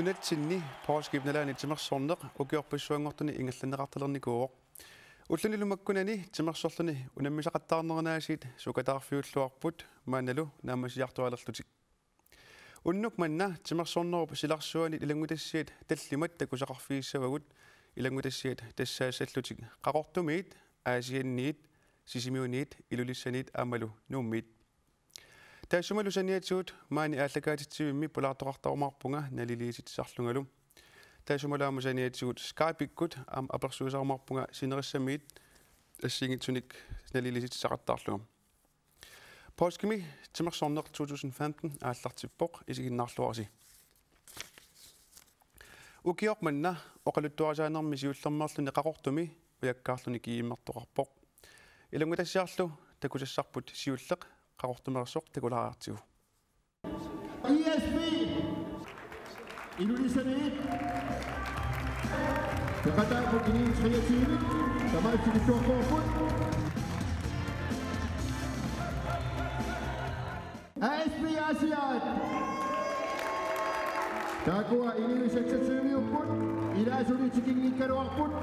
нунатсинни пооскипналаани тимерсорнеq укиорпассуангортуни ингалланеқарталерникууоq уллунилумаккунани тимерсорлуни унаммисақаттаарнеранаасиит сукатаарфиуллуарпут мааналу наамасиартуалерлутик уннук манна тимерсорнеруп силарсуани илангутассиит таллимат такусақарфигиссавагут илангутассиит тассаассаллутик қақортумиит аасианниит сисимиуниит илулиссаниит аамалу нууммиит таасумалу саниатсуут маани ааллакаатитсивимми пулаартоқартарумаарпунга налилииситсарлунгалу таасумалааму саниатсуут скайпиккут аам аперсуусарумаарпунга синериссамиит ассигитсуник налилиситсақаттаарлугам Польскими тимерсорнеқ 2015 ааллартиппоқ исигиннаарлуараси укиорманна оқалуттуарасаанерми сиуллермерлуни қақортуми уяккаарлуни кииммертоқарпоқ илангутассаарлу такусассарпут сиуллеқ qawortumarsuq tikulaaqartigu ISP ilulissaniit teqata qutinin tiyatiinit tamaitsilittuarqorput ASP Asiat. Takua ini seksa semiukun, ila suri cikin nikar wakun.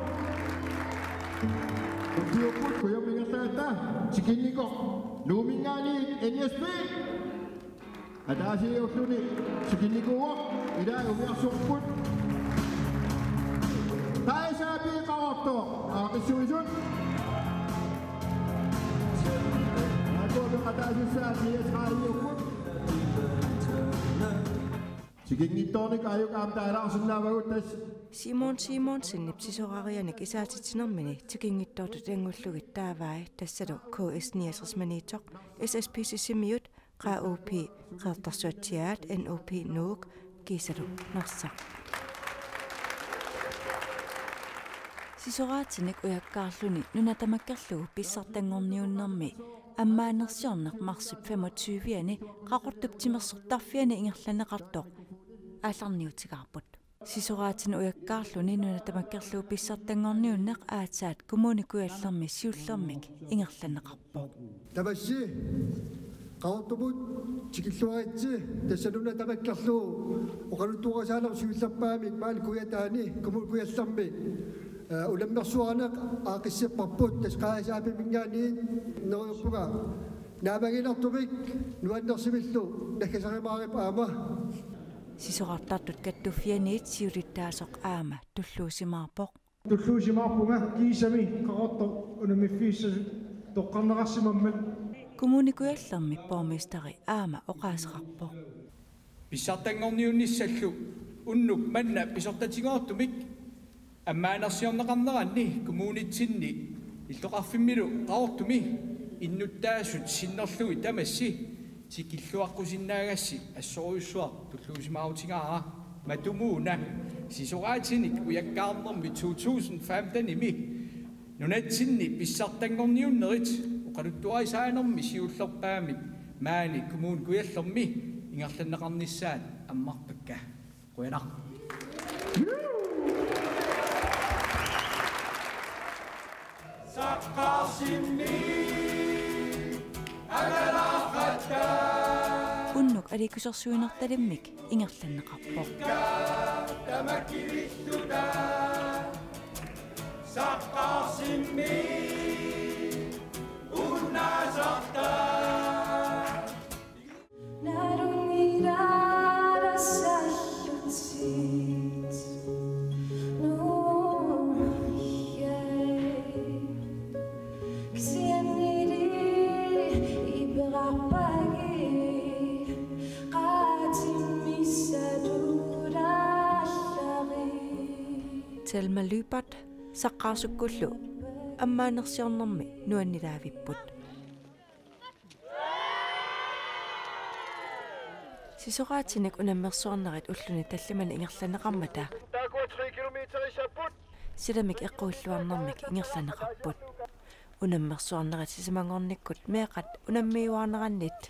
Untuk ukun, kuyang mengatata, cikin nikok. Lumingani NSP Adasi Oknuni Sekini Kuwok Ida Umiak Sukput Tayo sabi kawak to Ang isu-isun Ako ang adasi sa Siyas Kayo Kut Sige ngito ni kayo kamtara Ang Simon Simonsen nipsisoqarianik isaatitinermini tikinngittortut angulluгит тааваи тассалу KS 69 манитоq SSPC-симиут QUP qertarsuatiaat NUP nuuk kiisalu narsaq сисораатиник уяккаарлуни нунатамаккерлугу писсартангорниуннэрми аммаанерсиорнеқ марсип 25-ани qaqortuptimerssortarfiani ingerlanеқартоқ аалларниутигарпут сисораатин уяккаарлуни нунатамаккерлуу писсартангорниуннеқ аатсаат коммуникуяллерми сиуллермик ингерланеқарпо Табасси qautubut tikilluaritsi tassaluna tamakkerluu oqalutuqasaaler siullerpaamik maal kuyataani kumul kuyallermi ulammersuarneq aaqissipparput tasqaasaapi mingaani neruyuppuga naamagilertumik nuannersimillu nakasarimaarip aama Сисорартартут каттуффианиит сиулиттаасоқ аама туллуусимаарпоқ туллуусимаарпунга киисами қақорто унамиффиисса тоққарнерассимаммат коммуникуяллерми пормистари аама оқаасеқарпоқ писсартангорниунниссаллу уннук манна писортатигоортумик аммаанерсиорнеқарнеранни коммунитсинни иллоқарфиммилу qaortumi иннуттаасут синнерлуи тамасси тикиллуаққусиннаагасси ассоруйуссуар туллуусимаутигаара матумууна сисораатиник уяккаарнерми 2015 ими нунатсинни писсартангорниуннерит оқалуттуарисаанерми сиуллерпаамик маани коммун куяллерми ингерланнеқарниссаат аммарпакка Unnuk alikusorsuinartalumik ingerlanneqarpo. Tamakivittuta saqqarsimmi unnasarta Narungira rassayutsi Selma Lybert саққаасуккуллу аммаанерсиорнэрми нуаннилаавиппут сисораатиник унаммерсуарнерит уллуни таллимани ингерланеқармата Такua 3 km i saput силамик эққуиллуарнэрмик ингерланеқарпут унаммерсуарнерит сисимангорниккут меқат унаммиуарнераннит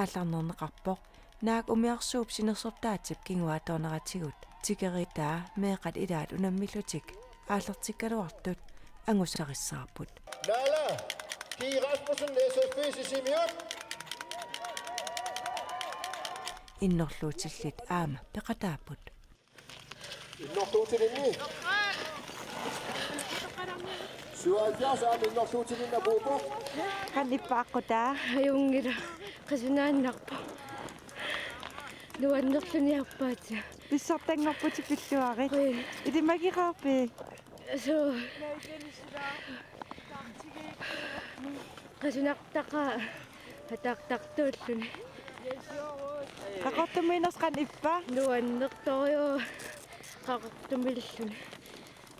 аалларнернеқарпоқ наак умиарсууп синерсортаатип кингуатоонератигут тикеритаа меқат илаат унаммиллутик ааллертиккалуартут ангуссариссаарпут Lala Ki Rasmussen SFP Simiut иннерлуутиллит аама пеқатааппут Innorluutilinni. Syötiäs ääni innorluutilinna puupo. қан иппааққутаа аюнгила qasunaannarpa нуаннерлуниарпаати писсартангорпутик пиллуарит ой илимагиқарпи so qasunaartaqa атаартартууллуни қақортумиинерс қан иппа нуаннерторио qaqortumilluni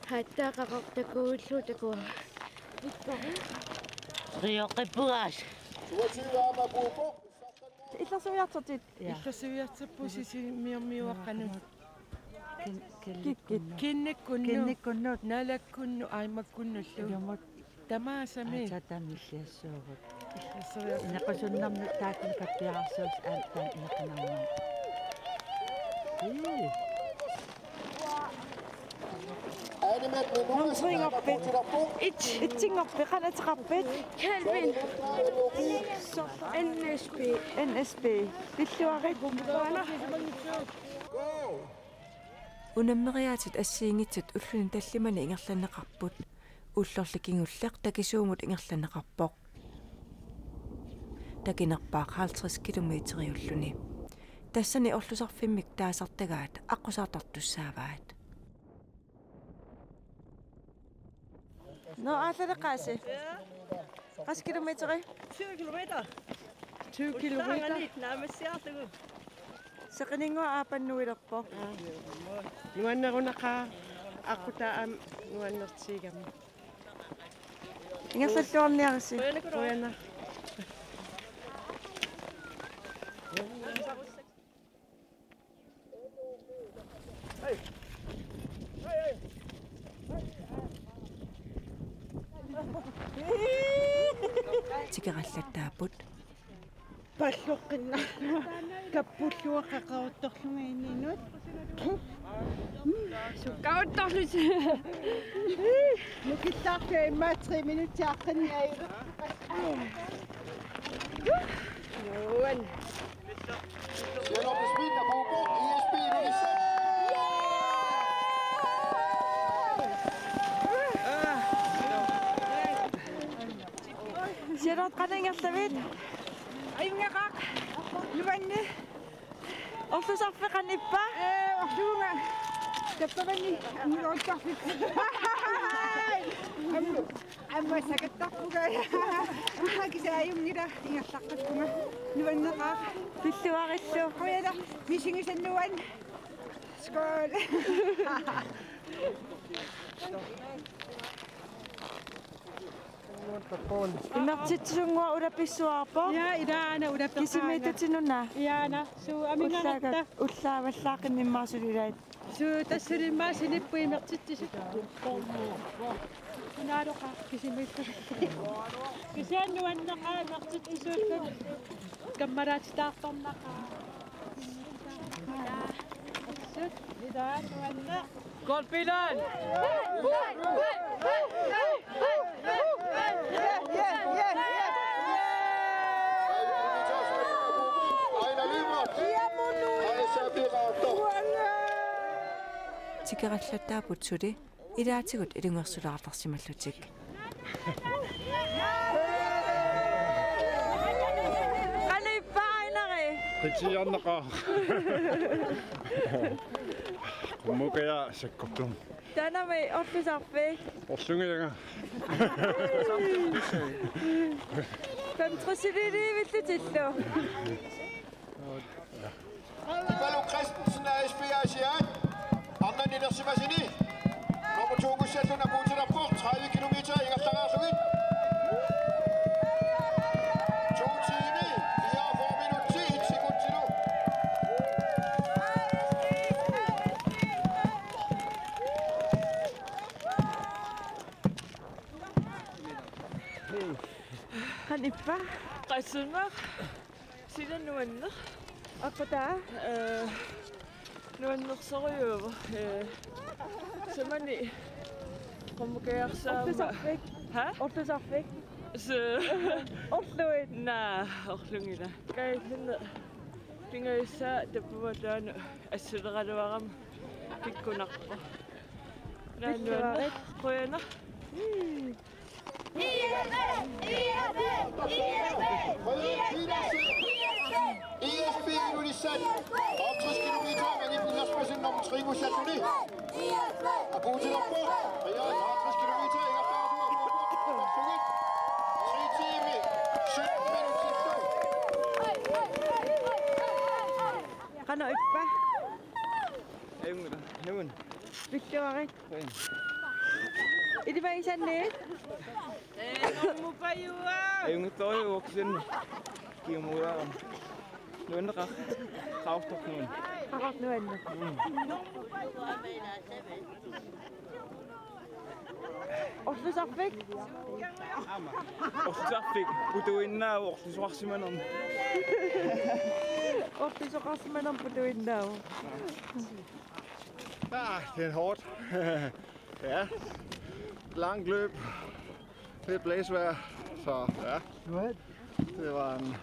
хаттаа qaqortakuullu такуа Rioqippugaas. Syötiäama puupo. Illarsujatsortit illarsujatsorpusi miormiuaqqanu kikkit kinnikkunnu kinnikkunnu nalakkunnu aimakkunnu llu yamut tamaasami atatamillaassuugut illarsujat nequsunnarnu taakun kappiarsuus aattaan ineqanarmu Äänimet minukas puutirappu. ит итсингорпи қанатеқарпит Calvin NSP NSB пиллуарит унаммериаатит ассиингитсут уллуни таллимани ингерланеқарпут уллорликингуллеқ такисуумут ингерланеқарпоқ такинерпаа 50 километриуллуни тассани орлусарфиммик таасартагаат аққусаартартуссааваат Nå, alt er det græsse. Ja. Græs kilometer? 20 kilometer. 20 kilometer? Sa kaningo apan nuwirok po. Nuan na ko naka ako taam nuan na sigam. Ingat sa tuwam niya kasi. Kuya na. тикераллаттаапут паллоққинна каппуллуақақаутторлугаининут суккаутторлут нукиллаарфиа иммаа 3 минутиаққинниаи Нуан Siellä on spinna puupo. ISP nimissä. сиарат канангерлавит аюнгақақ нуанни орлусарфи каниппа э орлуунга таппавани аммилооттарфик амму амма сагаттарпуга кисааюнгила ингерлаққаттума нуаннеқаа пиллуариллу хояла мисингисаннуан скол Inak cicungwa udah pisu apa? Ya, ida ana udah pisu. Kisi mete cinuna. Ya, na. Su amin ana ta. Ulla wasak ni masu dirait. Su tasuri masu ni pui nak cicis. Naro ka kisi mete. Kisi anu ana ka nak cicis su. Kamarat ta tom nak. Su ida anu ana. Confident! Tigarallata putsuri ilaatigut ilungersulaatarsimallutik. Qani painari. Qitiarnaqa. Moeke ja, ze komt dan. Daarna mee op is af weg. Op zongen Ik heb terug in de met dit zo. Ik ben ook Christensen naar SPAC uit. Ander niet dat ze was niet. Kom op, jongens, zetten naar boven naar kort. 30 kilometer, je gaat daar zo in. каниппа qasunaq silanuannaq аккутаа э нуаннерсориува э самани коммукеарсаама орлусарфик ха орлусарфик с орлуит на орлунгила Entre ce qui nous dit et les plus espèces énormes, ce qui s'attendait. À bout de leur point, regarde, entre ce qui nous dit et la part de leur point, c'est leur solide. C'est tiré, c'est le même secteur. Kan op pa. Hemmen, hemmen. Victor, ikke? 이리 봐, 이산네. 에, 너무 봐요. 에이, 또요, 옥신. 기무라. Nuenda ka. Kaok tok nun. Kaok nuenda. Nog afwik? Ochtends afwik. Putuin nou. Ochtends wacht me dan. Ochtends wacht me dan. Putuin nou. Ah, het is hard. ja. Langt løb. Det er blæsvejr. Så ja. Det var en,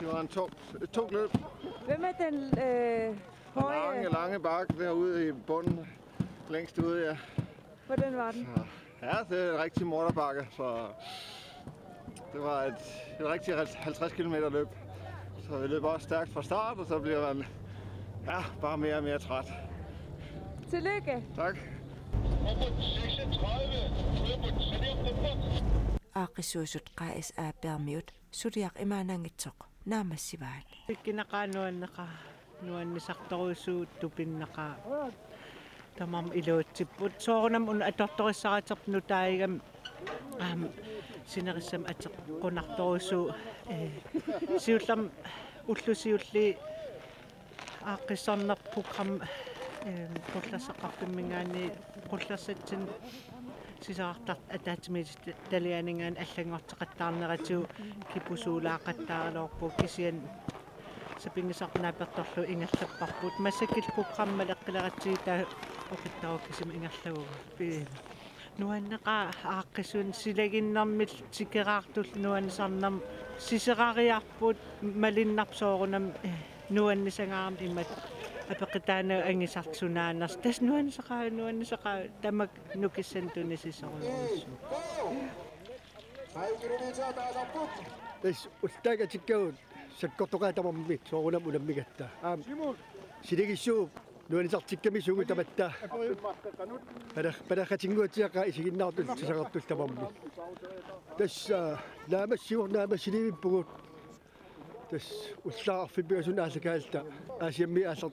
det var en tung, et tungt løb. Hvem er den øh, høje? Lange, lange bakke derude i bunden. Længst ude, ja. Hvordan var den? Ja, det er en rigtig morterbakke, så det var et, et rigtig 50 km løb. Så vi løb også stærkt fra start, og så bliver man ja, bare mere og mere træt. Tillykke. Tak. Ааққиссуусут qaa'is аапермиут сулиақ имаанангитсоқ наамассиваат. Ikkinaqaanuanneqa nuannisartorusuut tupinnaqa tamam iluutsipпут соорунам уна аторториссаратерпну таигам аам синерissam атеққунарторусу э сиуллам уллусиулли ааққиссарнер програм э qullasseqarpimmingaani qullassatsin сисаартар атаатимис талианингаан аллагуартеқаттаарнерату кипусуулаақаттааралоорпу кисиан сапингисарнааперторлу ингаллаппарпут массакил программа леккилератсигита оқиттару кисим ингерлавуга пи нуаннеqa ааққисуун силагиннэрмил тикераартул нуаннисарнам сисерариарпут малиннарсоорунам нуаннисангаарам иммат апеқитаана ангисартсунаанерс тас нуаннисақаа нуаннисақаа тамак нукиссантунисисорулерусу 3 km, der er Lomborg. Тас ултаага тиккагут саккортоқаа тамармит соорунам уламмигатта аам силигиссуу нуанисартикками сугу таматта пара парахатингуатиақа исигиннаартул тисақартул тамарми тас наамассиур наамассиливиппугут тас уллаарфиппигасун аалакаалта аасиамми ааллар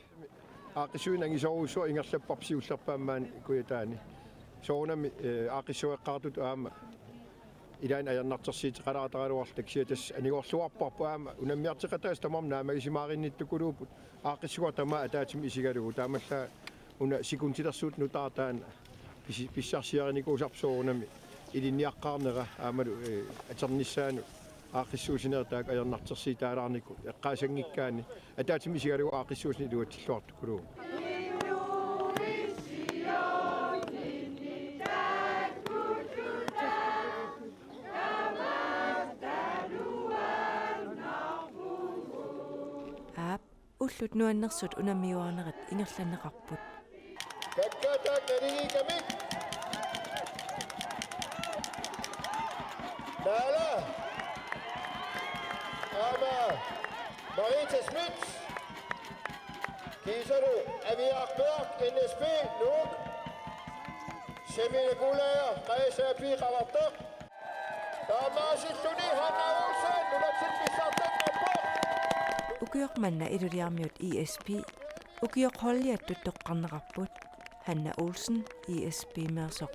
aqisuun angisoorusuq ingerlappapsiullerpaamman kuyataani soonami eh, aqisuuqqaartut aama ilaan ajannartersiite qalaataraluarlu taksiya tass anigorluarparpu aama unammiartiqataas tamam naamagisimaarinnittukuluput aqisuuqa tama ataatim isigalugu taamalla una sikuntilersuut nutaartaan pissarsiarinikuusarpu soonami ilinniaqqaarnera aamalu eh, aternissaanu aamalu aternissaanu aaqissuusinertaak ajarnartersiitaalaarnikku eqqaasangikkaani ataatim isigalugu aaqissuusni iluatilluartukulugu аап уллут нуаннерсут унамиуарнерит ингерланнеқарпут Kakkatak narigikamik. Nala. nummer Marita Schmidt. Kisserud, Aviak Børk, NSB, Nuuk. Semine Gulager, Reza Abi Ravartok. Tamasi Suni, Hanna Olsen, nummer 10, Sartan Nabo. Ukiok manna iruriarmiut ESP. Ukiok holliat tuttoqqarnerarput. Hanna Olsen, ESP Mersoq.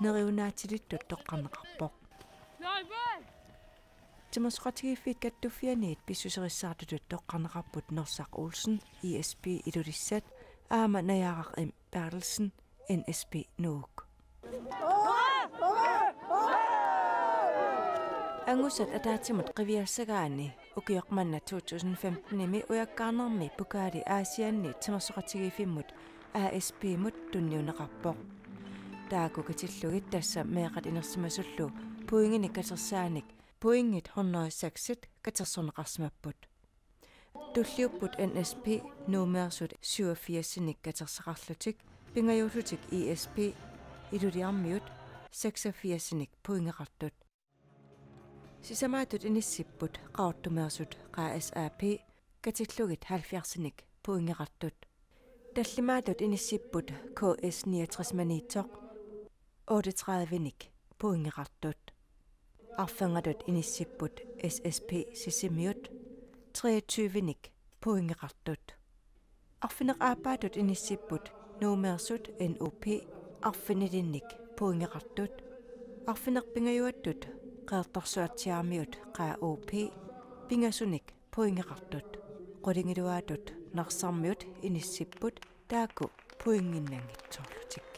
Nerivnaatilit tuttoqqarnerarpoq тимасқатигиффит каттуффианиит писсусериссаартутут тоққарнеқарпут нерсақ Олсен ESP илулиссат аама наярaq им Bertelsen NSB Nuuk ангусат атаатимут qivиассагаани укиоқманна 2015 ими уяккаарнерми пукаали аасианни тимерсоқатигифиммут ASP мут тунниунеқарпоқ тааку катиллугит тасса меэқат инерсимасуллу пуингини катерсааник пуингит 106-ит катерсорнеқарсимаппут туллиуппут NSP нумерсут 87-ник катерсақарлутик пингаюуллутик ESP илулиармиут 86-ник пуингеқартут сисамаатут иниссиппут qaortumeersut qaasap katillugit 70-ник пуингеқартут таллимаатут иниссиппут KS 69 манитсоқ 38-ник пуингеқартут арфангалут иниссиппут SSP сисимиут 23-ник пуингеқартут арфинеқ аапаатут иниссиппут нуумерсут NOP арфинилинник пуингеқартут арфинеқ пингаюаттут qeertorsuatsiarmiut qaa OP pingasunik puingeqartut qulingilуаатут нарсармиут иниссиппут тааку пуингиннангитсоорлутик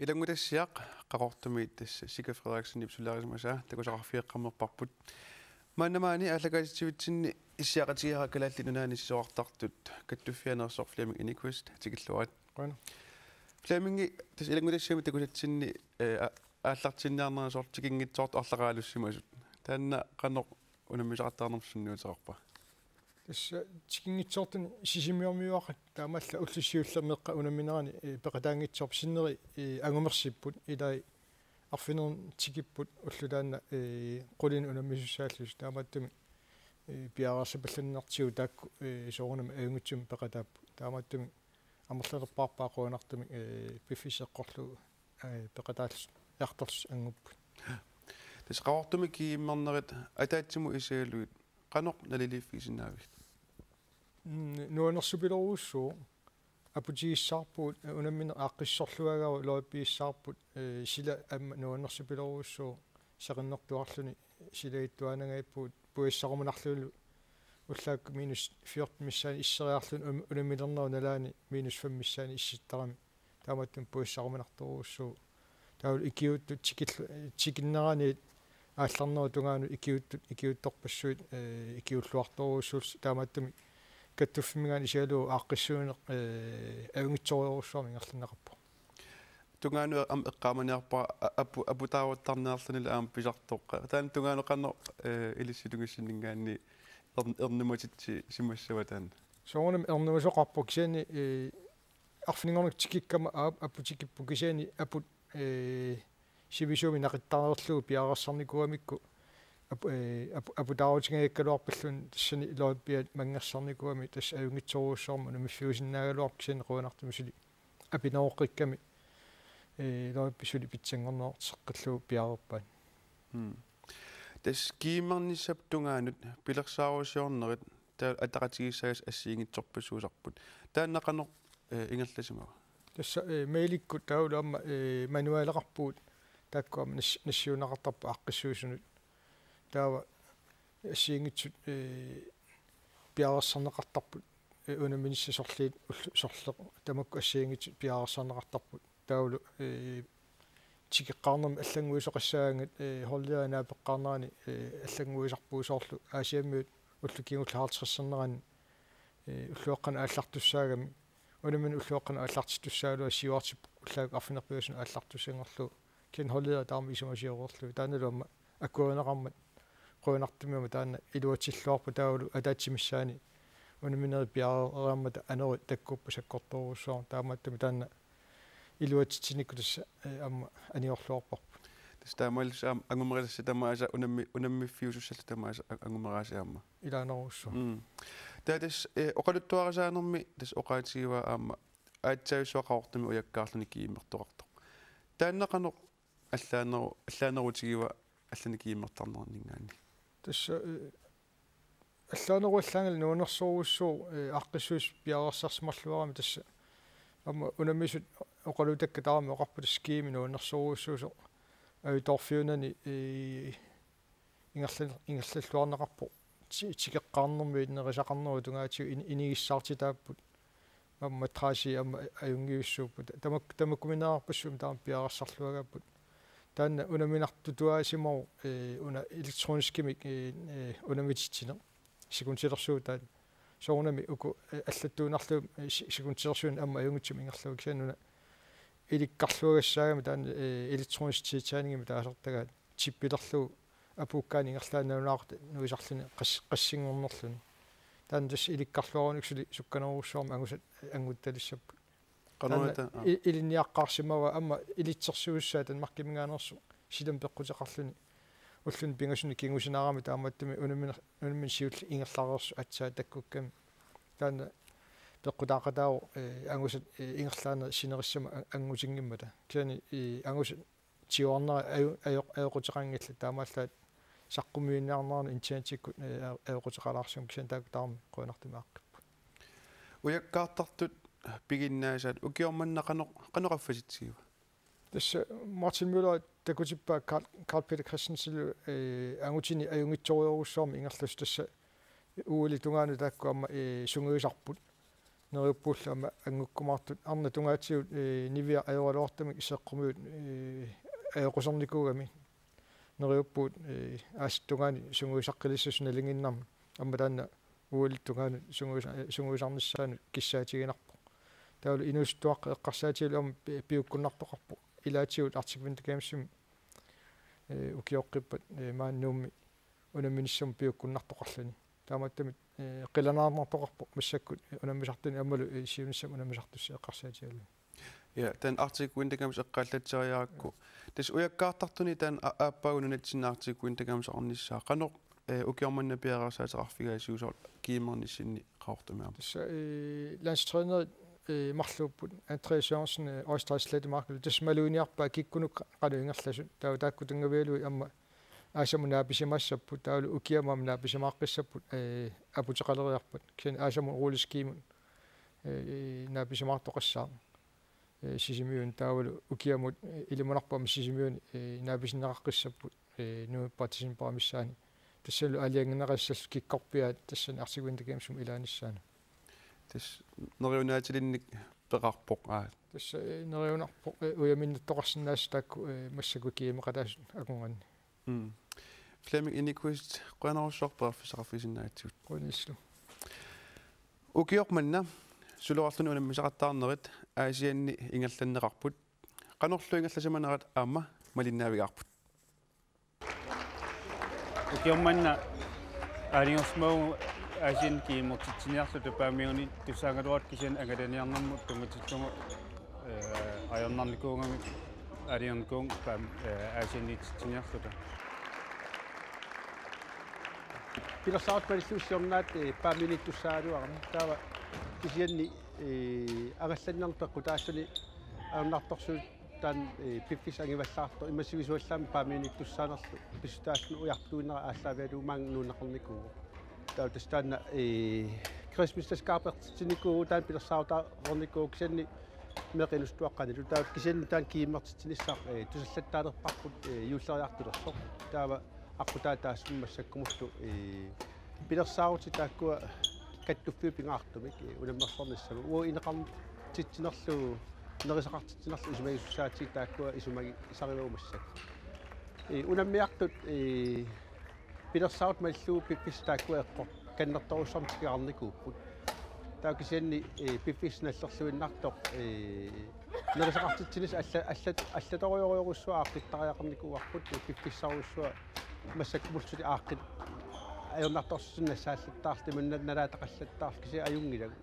илангутассиақ qaqortumit tassa Sika Frederiksen ipsularismasa takusaqarfiiqqammerparput маанамаани аллагаатитсивитсинни иссиақатигера калааллинунаани сисоартартут каттуффианерсор флеминг иниквист тикиллуарат qana флеминги тас илангутассиами такусатсинни ааллартинниарнерасор тикингитсоорт арлaqaalussimasut таанна qanoq унаммисақаттаарнерсунниутерарпа тасса тикингитсоортун сисимиормиуақат таамалла уллуссиуллермеққа унаминерани пеқатаангитсорп синнери ангумерсиппут илай арфинерн тикиппут уллулаанна qulin унаммисуссааллус таамааттуми пиараарса палланнартиу таакку соорунам аюнгутсум пеқатааппу таамааттуми амерлерпаарпаа қуанартуми пиффисеққорлу пеқатааллус ярторс ангуппут. Тас qaortumi kiimmarnerit ataatsimу исаалуит qanoq naliliiffisinnaavit нуанерсупилоруussуу апутигиссаарпуут унаммина ааққиссорлуагава лооппииссаарпут сила амма нуанерсупилоруussуу сақиннэртуарлуни силагиттуанагаиппуут пуиссаруманарлуулу уллаак минус 14 миссаани иссериарлун унаммилернеру налаани минус 5 миссаани исситтарами. Тааматтун пуиссаруманарторуussуу таул икиутту тикил тикиннерани аалларнеру тунгаanu икиуттут икиутторпассуит икиуллуарторуussуус тааматтами каттуффимигаани сиалуу ааққиссуунеқ авингитсориоруссуарми ингерланеқарпо тунгаanu ам эққааманиарпа апу апутааваттарнеерланила аам писартоққа таан тунгаanu қанно илиссилугиссиннингаани эрнуматитси симассава таан соонам эрнумасоқарпо кисиани арфнингорнак тикиккама аап апутикиппу кисиани апут э сивисуми нақиттаарлуу пиарерсарникуамикку апутааутингаккалуарпаллун тассани лооппиат мангерсарникуами тасс аюнгитсоруussорма намиффиусиннаагалуаркисин руунартумисили апинооққикками э лоопписули питсангорнеортеққиллуу пиарерпаан тас киимарниссап тунгаанут пилерсаарусиорнерит таа атақатигиссагас ассиингитсорпассуусарпут тааннақано ингерласимава тасса меиликку таулаама мануалеқарпуут тааккуама нассиунақартарпа аққиссуусунут таава ассиингитсут э пиарерсарнеқартарпут унаминисса сорлиит сорлеқ тамакку ассиингитсут пиарерсарнеқартарпут таулу э тикеққарнерми аллангуисоқассаагангат э холлианаа пеққарнерани э аллангуисарпуусоорлу аасиаммиут уллукингуллаартеқассернерани э уллуаққана ааллартуссаагами. Унамин уллуаққана ааллартитуссаалуа сиуартип уллаак арфинерпиусун ааллартуссангорлу кин холлиа таама исумасиорлу тааналуамма аккуанеқармат quunartumiuma taana iluatsilluarpu taulu ataatsimissаани унаминери пиарераммата анери таккуппа саккорторуссуар таамааттами таана илуатситсиниккутасса амма аниорлуарпарпу тас таамаалсаам ангумериласса тамааса унамми унаммиффиусуссалла тамааса ангумераасаама илаанеруссу таатас э оқалуттуарасаанерми тас оқаатигива аама аатсаависуақаортами уяккаарлуни кииммертоқартоқ тааннеқано аллаанеру аллаанерутигива аллани кииммертарнернингаани тасса аллаанеруаллаангал нуанерсоруussуу аққиссуус пиарерсарсимарлуарами тасса amma unamisut oqalutakka taarmi oqarput skiimi nuunnersuruussuuso avitorfiunani i ingerlan ingerlalluarneqarpu тикеққарнэрми иннерисақарнеру тунгаатиу инигиссаартитааппут амма траси амма аюнгиуссууппут. Тамак тамаккуминаарпассуум таам пиарассарлуагааппут таанна унаминартутуаасимау э уна электронискимик э унамититсине сикунтилерсуу таан соорнами уку аллаттуунарлуу сикунтилерсуун амма аюнгитсум ингерлуг сиануна иликкарлуагассаагами таан электрониститсаанингими таасертагаат чиппилерлуу апуккаани ингерлаанаунаарт нуисарлуни қас қассингорнерлуни таан тас иликкарлуаруниксули сукканеруссуарма ангусат ангутталиссаппу илинниаққарсимава амма илитсерсууссаа тан маркимингаанерсу силам пеққутеқарлуни уллун пингасуни кингусинаарами тааматтами унамин унамин сиул ингерлаарерсу атсаа таккукками таана пеққутаақатаау ангусат ингерлаана синериссама ангусингиммата киани ангусат тиорнера аю аюқутеқангилла. Таамааллаат саққумииннаарнаарна интиантиккут аюқутеқалаарсум кисан таак таарми қуинартимааққиппу уяккаартартут пигиннаасаат укиорманна қано қаноқаффаситсигива тасса мартин мюллер такутиппаа карл карл петер кристенсен э ангутини аюнгитсориоруссуарми ингерлус тасса уули тунгаану таакку амма э сунгуисарпут нериуппуулла ама ангуккумаартут арна тунгаатсиут э нивиа аюралуартамик исеққумиут э аюқусерникуугами нериуппуут э аастунгаани сунгуисаққилиссусна лингиннарма амма таанна уули тунгаани сунгуис сунгуисарниссаану киссаатигинарпу таулу инустуақ эққарсаатигалу ам пиуккуннартоқарпу илаатиут артиквинт геймсум э укиоққиппат э мааннуумми унамминиссам пиуккуннартоқарлуни тааматтами қиланаарнартоқарпу массаккут унаммисартуни аммалу сиуниссам унаммисартусси эққарсаатигалу ja тан артиквин тагамс эққааллатсериаакку тас уяккаартартуни таан ааппаагунунатсинаартиквин тагамс орниссаа қано э укиорманна пиарасаатеқарфигаасиусоор киимерниссинни qaortumiam тасса э ланстрэйнер э марлууппут андре шонсен ойстрайслэт маркл тас малуниарпа киккунук қалу ингерласут таа таакку тунгавиалуи амма аасаму нааписимассаппут таалу укиамам нааписимааққиссаппут э апутеқалериарпут. Кин аасаму рулискимун э нааписимаартоқассаа э сисимиун. Таавалу укиамут илимунарпам сисимиун э нааписинеқаққиссаппут э нуу партисин паамиссаани тассалу алиангнерассаллу киккорпиаат тассани артигуиндагиамсум илааниссаана тас нериунаатилинник пеқарпоқ аа. Тасса нериунарпоқ уяминнаттоқарсинаасса таакку массаку киимеқалаас акунганни м флеминг иникуист қуанаруссорпаа фисақарфисиннаатсут қуниллу укиорманна сулуарлуни унаммисақаттаарнерит аасианни ингалланнеқарпут qanorlu ingallasamanerat aamma malinnaavigаарput укиорманна ajin ki mo chichinya so de pa mioni ti sanga rot kishin anga de nyang nam to mo chichom eh, ayon nam ko ngam arion ko pa eh, ajin ni chichinya so de Pila saat pari tu siomnat eh, pa mioni tu saru agam tawa kishin ni agasan nang ta kutasuni ayon nak toksu tan piffis angi vallaarto imasiuisuallam pa mioni tu sanarlu pisutaasnu ujartuinara aallaveru mang nuunaqornikuuq тастаана э крисмис таскаапертитиникуу таан пилэрсааута орникуу кисанни меқинустуаққани тутаа кисанни таан кииммертитиниссаар э тусаллаттаалерпарпут э юуллериартулерсо таава аққутаа таассуммассаккумуллу э пилэрсаарути тааккуа каттуффиу пингаартумик унаммерсорниссагу уа инеқарн титсинерлу нерисақартитсинерлу исумагиссаати тааккуа исумаги исариваумассак э унаммиартут э пилэрсаут маллуу пиппис тааккуа эққор каннерторуссармтикиарникууппут таакисианни э пиппис наллерлуиннартоқ э нерисақартитсинис алла алла аллаториориоруссуа ааққиттариақарникуарпут пипписсаруссуа массаккумулсули ааққит ajornartorsunna saalluttaarti munnanalaataqallаттаарл киси аюнгилагу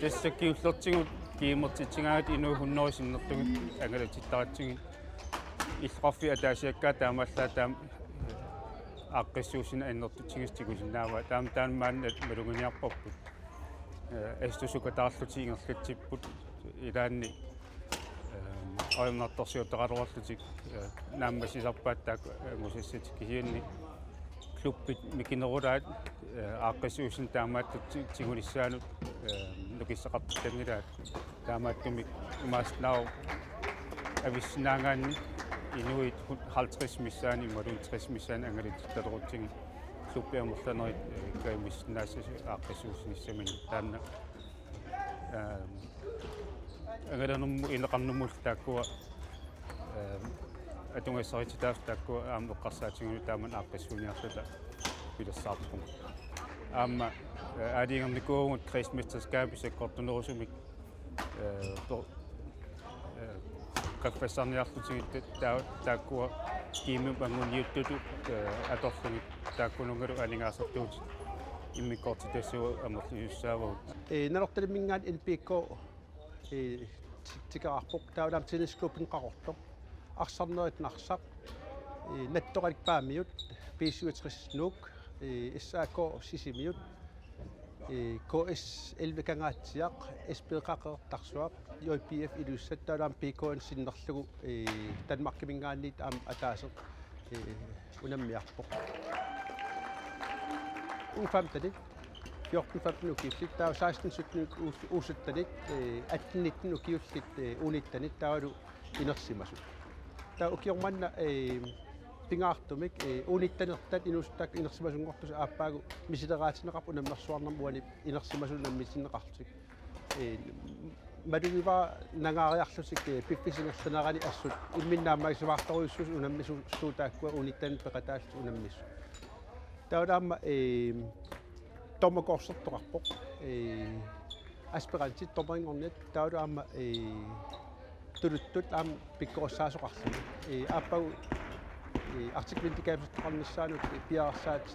тассаккиуллертигут кииммертитсигаат инуухуннерисиннэртугут ангалатиттаратсиги иллqarfi атаасиаккаа таамаллаа таам аққиссуусина аннертутсигистикусиннаава таам таанмаанна малугуниарпарпут эстусукатаарлутигерлатсиппут илаанни ajornartorsiутеқалуарлутик нааммасисарпааттаак ангусассатик кисианни клуббит микинерулаат ааққиссуусин таамааттут тигулиссаанут нукиссақартангилаат. Таамааттумик имааснаа ависсинаагаанни инуит 50 миссаани ималун 60 миссаани ангалит талерутсиги суппиамерланерит каймиссинаассасу ааққисуусниссамин таанна аа агаланумму илеқарнуммул тааккуа атунгассарититаaf тааккуа аама эққарсаатингуни тааман ааққиссууниарлута пилерсаарпум аама аадингерникуугут кристмистерскаап исаккортунерусумик э то какфессарниарлутигит таа тааккуа кимми пангуниуттуту аторлугит тааккунунгалу алингаасертуут иммиккортитассуа амерлиуссаавагут э нерорталиммингаат илпиикко э тикаарпоқ таулам теннисклуббин қақорто арсарнерит нарсақ э наттоқалпаамиут писуитрис нук э иссаако сисимиут E, KS elvekangaatsiaq SPQaqertarsuaq UPF ilussattaalaam PKN sinnerlugu tanmarkimingaanniit e, aam ataaseq unammiarpoq uufamtalit 14-15 ukiullit taa 16-17 uusuttalit e, 18-19 ukiullit uunittanit. Taalu inersimasut. Taa ukiormanna pingaartumik unittanirtat eh, inustak inersimasunngortus aapaagu misileraatineqarp unammersuarnerm uanip inersimasunam misinneqartik eh, malugiva nangaariarlusik pippisingersanarani assut imminnaammagisavaartoruissus unammisu suutaakkua unittan peqataallut unammissu eh, aspirantit tuluttut aam э артиклинтикаапсертоқарниссаанут пиарсаат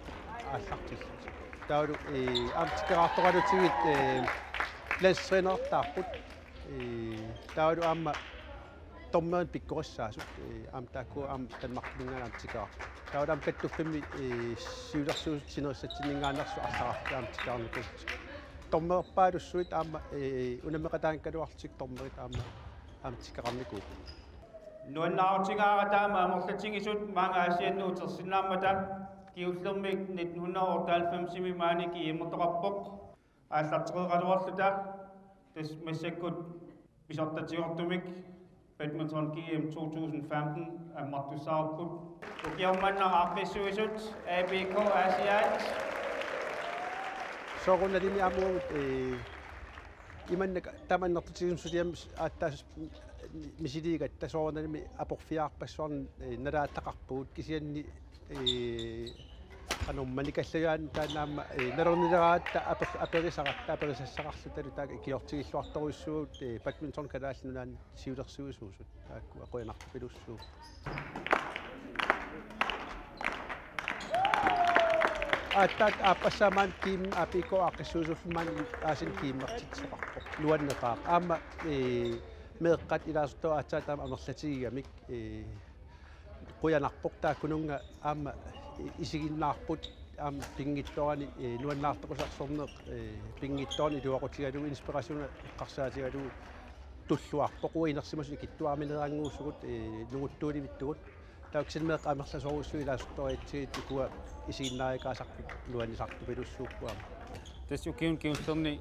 ааллартиллут таулу э аам тикераартоқалутигит э лэссринертаарпут э таулу аама томмерит пиккориссаасут э аам таакку аам танмартинганаам тикаар таулаам каттуффими э сиулерсуус синерсатсинингаанерсу арлаартаам тикаарникут томмерпаалуссуит аама э унамеқатаанкалуартик томмерит аама Nuanlaotingarata Mamorkatingisut mange Asien nu til Sinamata, Kivslumik 1998 i Maniki i Motorapok, Asatradawarsuta, des Mesekut Bishottatirtumik, Badminton GM 2015 af Martusaukut, Ukiamman og Afesuisut, ABK Asiat. Så runder de med amod, Iman, der man nok til at der misiliigat tasoorunalimi aporfiaarpassuarn nalaattaqarpugut kisianni ee anummani kallayaan taanaamma nalornileraata aperisaqarta aperisassaqarlutalu taak ikiortigilluartoruissuut badminton kalaallunaani siulersuisuusut taakku aquyanarpilussuut аттаат ааппассаамаан ким апико аққиссуусуффмаан аасын кииммартитсоқарпо луаннеқаа аама э meeqqat ilaasutto aatsaataama anerlatigigam ik quyanarportaa eh, kununga aama isiginnaarput aama pingittorani luannaartoqusarsorneq eh, eh, pingittorani luaqutigalugu inspirationa iqqarsaatigalugu tulluarpoq uinersimasuni kittuarmileranguussugut luguttuulimittugut tauksinmeeq aamerlasoruussu ilaasuttoriatsigit ikua isiginnaarikaasarput luanisartupilussuuppuaama tasu kiun kiunsterni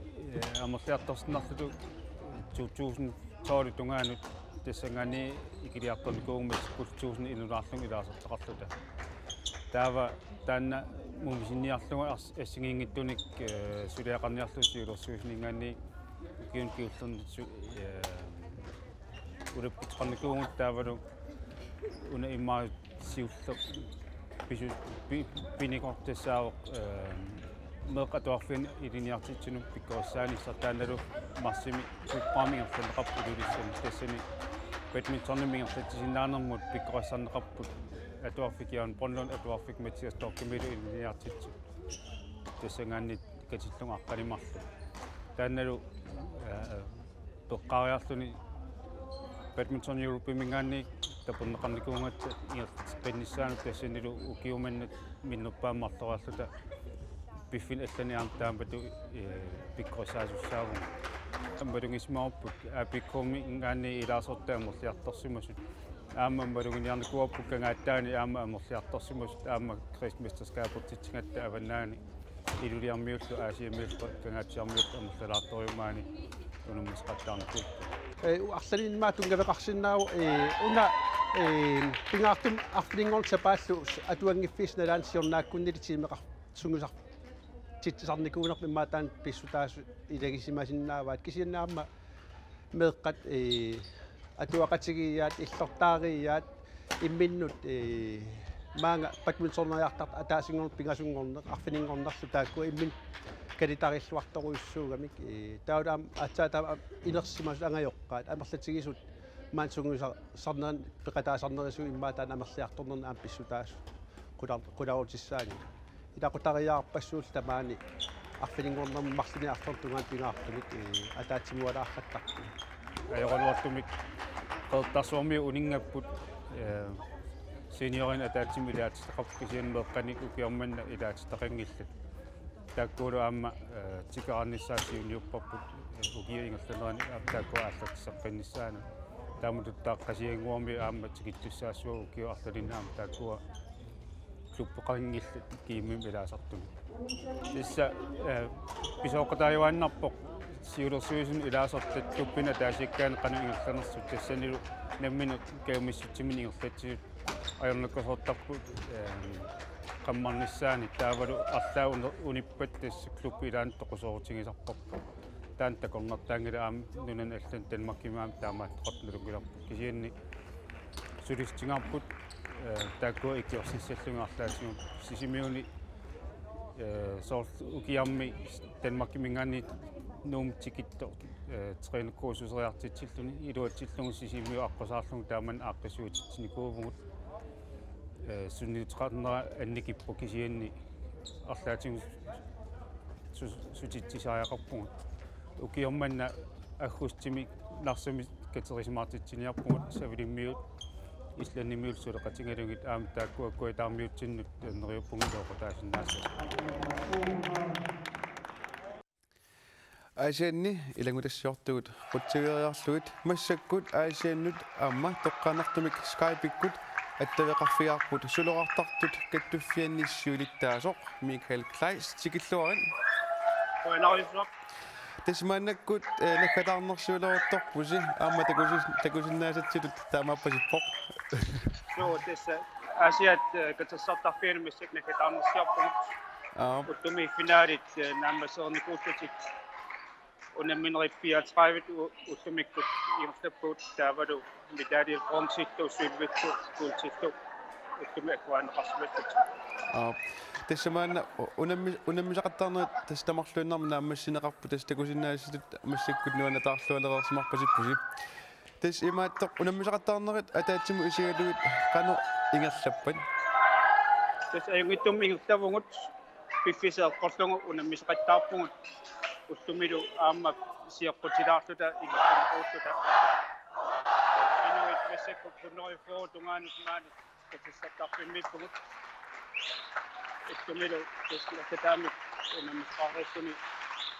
амерлиартарсинарлуту 2000 тоори тунгаанут тассангани икилиарпами куунгмис култуусни инунарлун илаасертеқарлута таава таанна мумисинниарлуга ассигингиттуник сулиақарниарлуси улерсууснингани укиун киуллернитсу ураппитқарникуунгут таавалу уна имаа сиуллер пису пиникортсаавоқ mereka tuak fin irin yang cicinu pikosan isa tanderu masih cupami yang fin kap urusan tesini badminton mi yang cicin nanam mut pikosan kap tuak fikian ponlon tuak fik metis dokumir irin yang cicin tesengan ni kecilung akan imah tanderu tukariasuni badminton piffin allani aamtaambatu pikkorisaasussaavun аммалунгисмаарпут аапиккуумми ингаанни илаасорта амерлиарторсимасут аама аммалунгиниарникуарпут кангааттаани аама амерлиарторсимасут аама кристмистерскаапертитсигатта аваннаани илулиармиуллу аасиамиуллу кангаатсиармиуллу амерлалаарториумаани унуммисqattaarnikku э арлалинмаа тунгавеқарсинааву э уна э пингаартум арфлингорн сапааллу атуангиффис налаан сиорнааккуннили тимеқар сунгусар титсарникуунерпи маатаан писсутаасу илагисимасиннааваат кисианнаама меэққат э атуақатигиyaat иллортаариyaat имминнут э маанга бадминтонериартар атаасингорн пингасунгорнеқ арфинингорнарлу таакку иммин калитариллуарторуйссуугамик э таулаам атсаатаа инерсимас ангайоққаат амерлатигисут маан сунгуса сарнеран пеқатаасарнерису иммаатаан амерлиарторнерна аам писсутаас кулар куларутиссаани илақутариаарпассуул тамаани арфинингорнерм марлини артортунгаан пингаартумик э атаатсимуалаархаттарпу ajorluartumik qeertarsuarmi uningapput seniorin ataatsim ilaatistaqap kisianmeeqqanik ukiormanna ilaatistaqangillat taakkuulu aamma tikaarnissaasiuniupparput ukiingerlanerani taakku aallatissaqqinnissaana taamututaaqqasianguarmi aamma tikittussaassuа ukio arlalinnaam taakkua kluppeqangillat kiimmim ilaasartumi issa pisooqataayuannarpoq siulersuisun ilaasartat tuppina taasиккаан qanu ingерлernерсут тассанилу наммину каумиссутсимини ингерлатсигут ajornakkosortarput qammarnissaani taavalu арлаа униппат тасса клуб илаан тоқусоорутигисарпарпу таан такорнартаангила аам нунан аллан танмаккимаам таамаат qotlulukilарпут кисианни сулистингаарпут тааккуа иккиорсиссаллунгаарлаатигу сисимиуни э соор укиарми танмаккимингаани нуум тикитто тренкуусусериартитсиллуни илуатсиллугу сисимиу аққусаарлугу тааман ааққисуутитсиникуувгут э сунниутеқарнера анникиппу кисианни арлаатигу сутитсисааяқарпугут укиорманна аггустими нарсами катерисимаартитсиниарпугут савилиммиут исланнимиул сулеқатингалугит аама тааккуаккуи таармиутсиннут нериуппунгилооқо таасиннааса аасианни илагулассиортугут қутсигериарлугит массаккут аасианнут аама тоққанартумик скайпиккут аттавеқарфиаарпут сулоқартартут каттуффианниссиулиттаасоқ микаэл клайс тикиллуарин Поинарисуақ тасмааннаккут наккатаарнерсуулерутторпуси аама такуси такусиннаасатсилут таамааппасиппоқ соо тесса асиат катсартарфиан миссак накатаарнерсиарпунг аа уттуми финалит наммасерникууттатик унамминериппиа 30 уттумиккут иерстаппут таавалу медалиал бронзитту сулвитту гултитту уттуми акуаанеқарсиматтут аа тассамаана унамми унаммисақаттаарнерит тастамарлуиннарма нааммассинеқарпу тас такусиннааситут массаккут нуана таарлуалереерсимарпасиппуси тас имааттоқ унаммисақаттаарнерит атаатсиму исигалугит қано ингерлаппат тас аюнгиттум ингертавугут пиффисеэққорлугу унаммисақаттаарпугут уттумилу аама сиаққутилаарлута ингертамуутта инуит месекку куннерифоо тунгаанус маани катиссаттарпиммиппугут уттумилу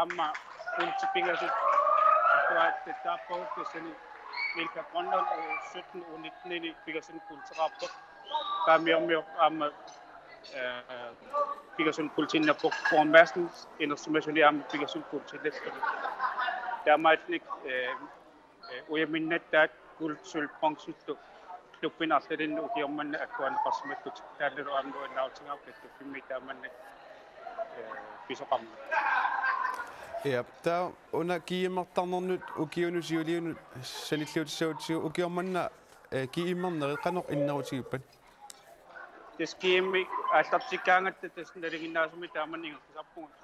ஆமாம் குறிச்சிப்பீங்களா அப்புறம் போகுது hvilke Grønland øh, og 17 og 19 ind fik os en politirapport. Der er mere og mere om, fik os en politik, der brugte for massen, end at øh, summation om, fik os en politik. Der er meget ikke, og jeg mener, der er guld til bronzen, du finder altid den, og det er. Øh, Yep, una on kiimartarnern nut ukiunus juliun salilluutissautsi ukiormanna e, kiimarneri qanor innerutiippat. Tis kiimmi aallarsikkaangatta tas naliginnaasumi taamanningertisarpugut.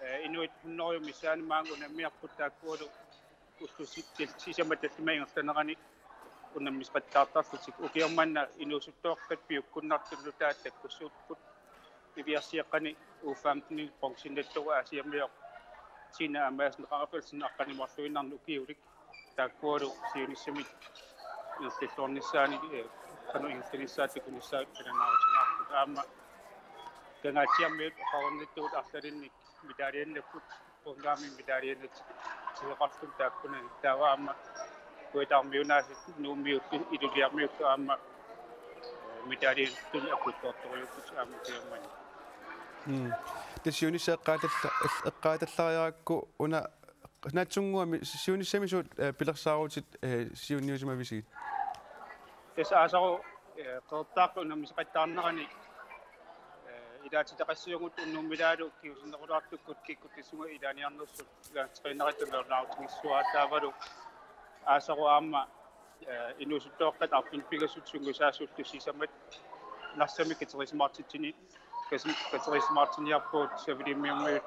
E, inuit hunnorjum issaanimaangu nammiarputtaakkuulu e, ussusittil sisamatallumaigertanerani unammisqattaartarlutik ukiormanna inuusuttoorpat piukkunnartullu taattakkussuutput iviarsiiqqani uufaamtini pongsinnattua aasiammior sina amaasna qaapalsin aqqanimorluinarnu ukiulik taakkualu siunissamit иллиллорнissaani kanu ingilissaati kunissaat kananaarutigaarput aamma kangaatiammiut qaornittuut arlalinnik mitaaliannakkut pungaami mitaaliannat sileqarlum taakkuna taava aamma kuitarmiunaasit nuummiut iluliarmiut aamma mitaaliannattul akuttoortoriukkut aamma tiammani тасиуни сеэккааталла эккааталлариаракку уна натсунгуами сиунissamisуут пилерсаарутит Spesialis Martin Yapo, Chevy Memwe,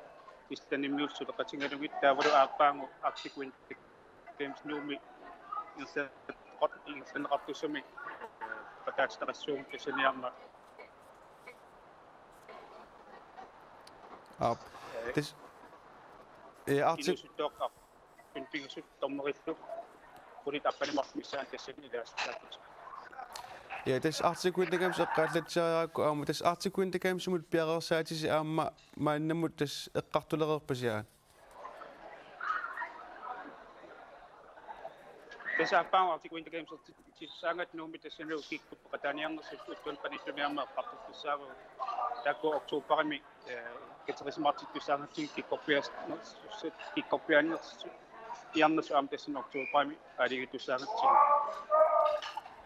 Eastern Emil, Sudah Kacingari, Davaru Akang, Aksi Quintik, James yang Instead Kot, yang Kot Kusumi, Katax Tarasum, Kusuniama. Ab. Das eh atsi pinping sut tomori tu. Kurit apa ni mak misalnya ke sini dah sudah. э арти inusuttoqqa pinpigasut tormerillu kulit appanimarmissaan tassani ilaasutaatut Ja, tässä artikuintekäämys eqqaallatiariaakku aama tässä artikuintekäämsumut piaqersaatisi aamma maannamut tässä eqqartulereerpasiaan. Tässä appaanga artikuintekäämsut sissaangat nuumi tassanu kikkut qataaniarnersut uttun qanittuniarma eqqartussaava takku oktuuparimi kiterismaartittussaangatsi kikkorpias kikkorpiannersu iarnersu aam tassan oktuuparimi aligitussaagatsi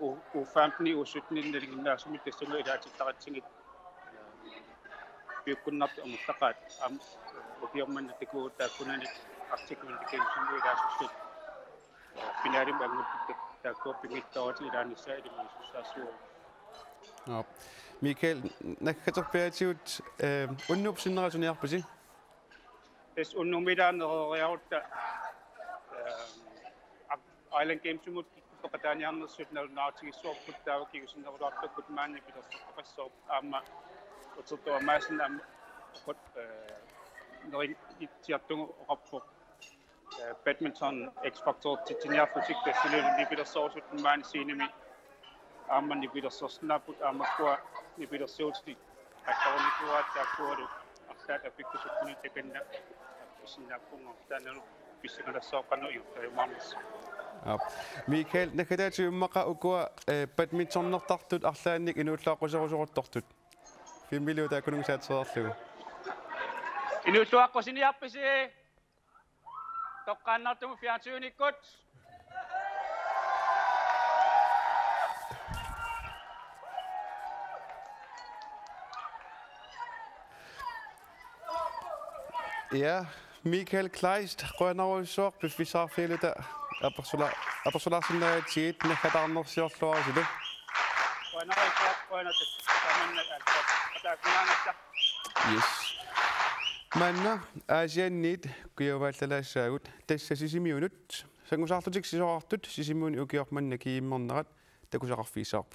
U15, U17 délégation question ida ci taxat ci nit bi ku natt amul taxaat am bi am man tiko ta ku nit ak ci kun dikem ci ngi ida ci sut binari ba ngi ta ko pingi tawati ida ni sa ida ni sa su Ja. Michael, nakkatorpeativut øh, unnup sinneratuneer på sig. Hvis unnup middagen og rørt Island Games kapitania national nātiki sō kutau ki kusin au rātu kutmani pita sō kapai sō ama o tsoto a māsin am kot nari i tiatungu o kapso badminton X-Factor titinia fusik te silu ni pita sō sō kutmani sinimi ama ni pita sō snapu ama kua ni pita sō tiki a kaoni kua te akuaru a kata a piku sō kuni te kenda a kusin a kunga tanaru pisikana sō kano i utai mamas. Thank you. Микаэл нахатаатиуммака укуа бадминтоннэртартут арлаанник инууллаақусерусоруттортут. 5 миллион таакунун саатсеерлугу. Инууллааққусиниарписи тоққааннартуму фиатсууниккут. Ja, Michael Kleist, Grønner og Sorg, hvis vi så fælde der. Apostolaat in de tijd, en gaat dan nog zelf zo zitten. Yes. Manna, als je niet, kun je wel te lezen uit. Test is een minuut. Zeg maar, als je het zo hard doet, is een minuut ook je op mijn nekje in mijn raad. Dat is al vies op.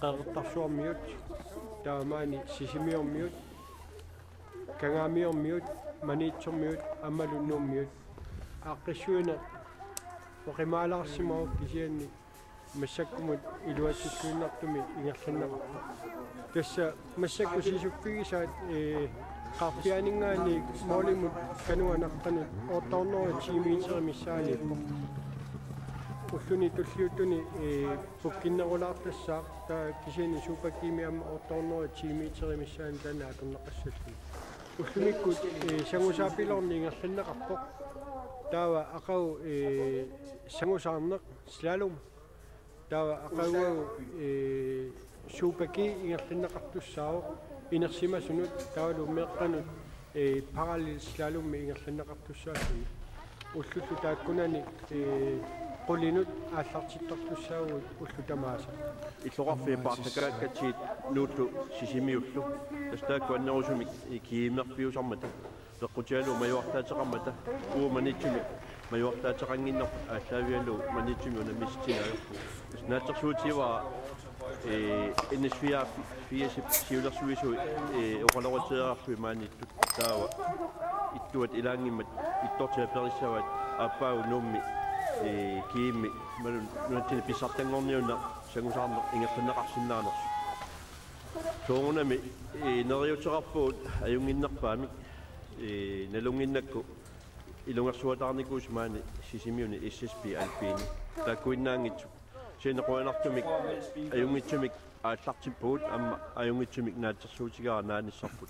13 ميوت داماني سيسيميو ميوت كراميو ميوت مانيتشو ميوت أمالونو ميوت أقشونا وقمالا سماو كيجيني مسكم الواتي كنا تمي ينحنا تس مسك سيسوكي سات قافيانين غاني مولي كانوا نقن اوتونو تشيمي تشيمي سالي уллуни туллиуттуни э пуккиннерулаартассаа таа кисини супаккими амма оорторнори тиимиитеримиссаани тана акуннеқассаллу уллуниккут э сангусаапилорни ингерланнеқарпоқ таава ақау э сангусаарнеқ слалум таава ақаугау э супаки ингерланнеқартуссаавоқ инерсимасунут таалу меэкканут э параллел слалумми ингерланнеқартуссаасуни уллуллу тааккунани э qulинут ааллартиттортуссаагут уллу тамааса иллоқарфи партакааккатсиит нуутлу сисимиуллу тастаакку аннерусумик киимерпиусармата пеққутиалу маюартаатеқармата ууманитсуми маюартаатеқангиннер ааллаавиалу манитсуми унамистинаайорпу наатсерсуутива э NS4 4 сиулерсуису э оқалорутеэрарфи маанниттут таава иттуат илаангиммат иттортиа периссават аппау нумми э киимми малун нуатсини писсартангорниуна сагусаарнер ингерланеқарсинаанерс соонами э нериутерарпуут аюнгиннерпаами э налунгиннакку илунгерсуатаарникуус маани сисимиуни SSP алпиини таккуиннаангитсу синеқуанартумик аюнгитсумик ааллартиппуут амма аюнгитсумик наатсерсуутигаа нааниссарпут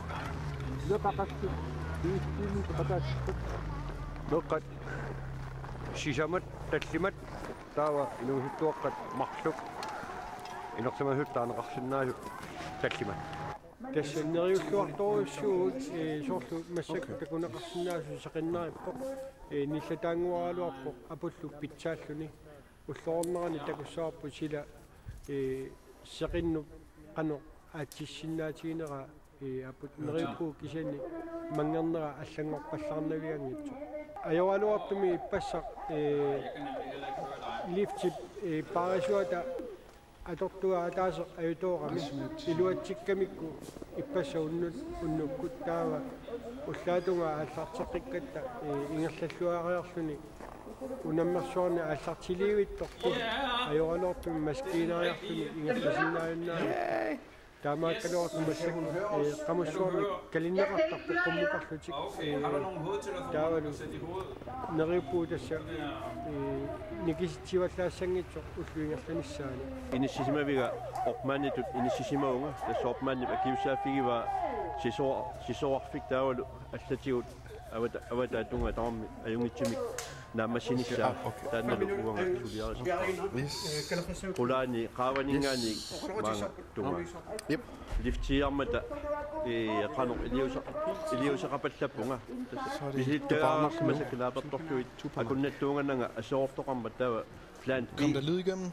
Лепақассу. Иистими патассу. нуққат сисамат таллимат таава инуусуттуаққат марлук инерсамасут таанеқарсинаасу таллимат тассаннериуллуарторуссуут э соорлу массак такунеқарсинаасу сақиннариппоқ э ниллатаангуаралуарпоқ апуллу питсааллуни. Уллоорнерани такуссаарпу сила э сеқинну қано аатсиссиннаатигинера э апут нериуппу кисани мангернера аллангорпаллаарнавиангитсу ajoralortumi ippassaq э лифтип э парашуата аторtuа атаасеq аютоорами илуатсиккамикку иппасса уннут уннуккут таава уллаатунга ааллартеққиккатта э ингерллуаариарлуни унаммерсуарни ааллартиливитторту ajoralortumi маскиинаариарлуни ингерласиннааюннаа таамааккалуарт массагу э qamусsuarni калиннеқартарпу qummuqarlutik э таавалу нериуппуу тасса э никиситсиваллаассангитсоқ уллуингерланиссаани иниссисимавига ормаанитут иниссисимаунга тасса ормааннип акиусааффигива сисоо сисоарфик таавалу аллатигут авата авата тунга таамми аюнгитсимик наамассинисsaa таанналу уанга сулиарисаа кулаани qaavaningaani маанга тунга ип лифтиармата э qano илиуса илиуса qapallappunga биситтаагаарсимаса килаапертортуит акуннаттуунганага асоортоқарма таава plant Kom der lyd igennem?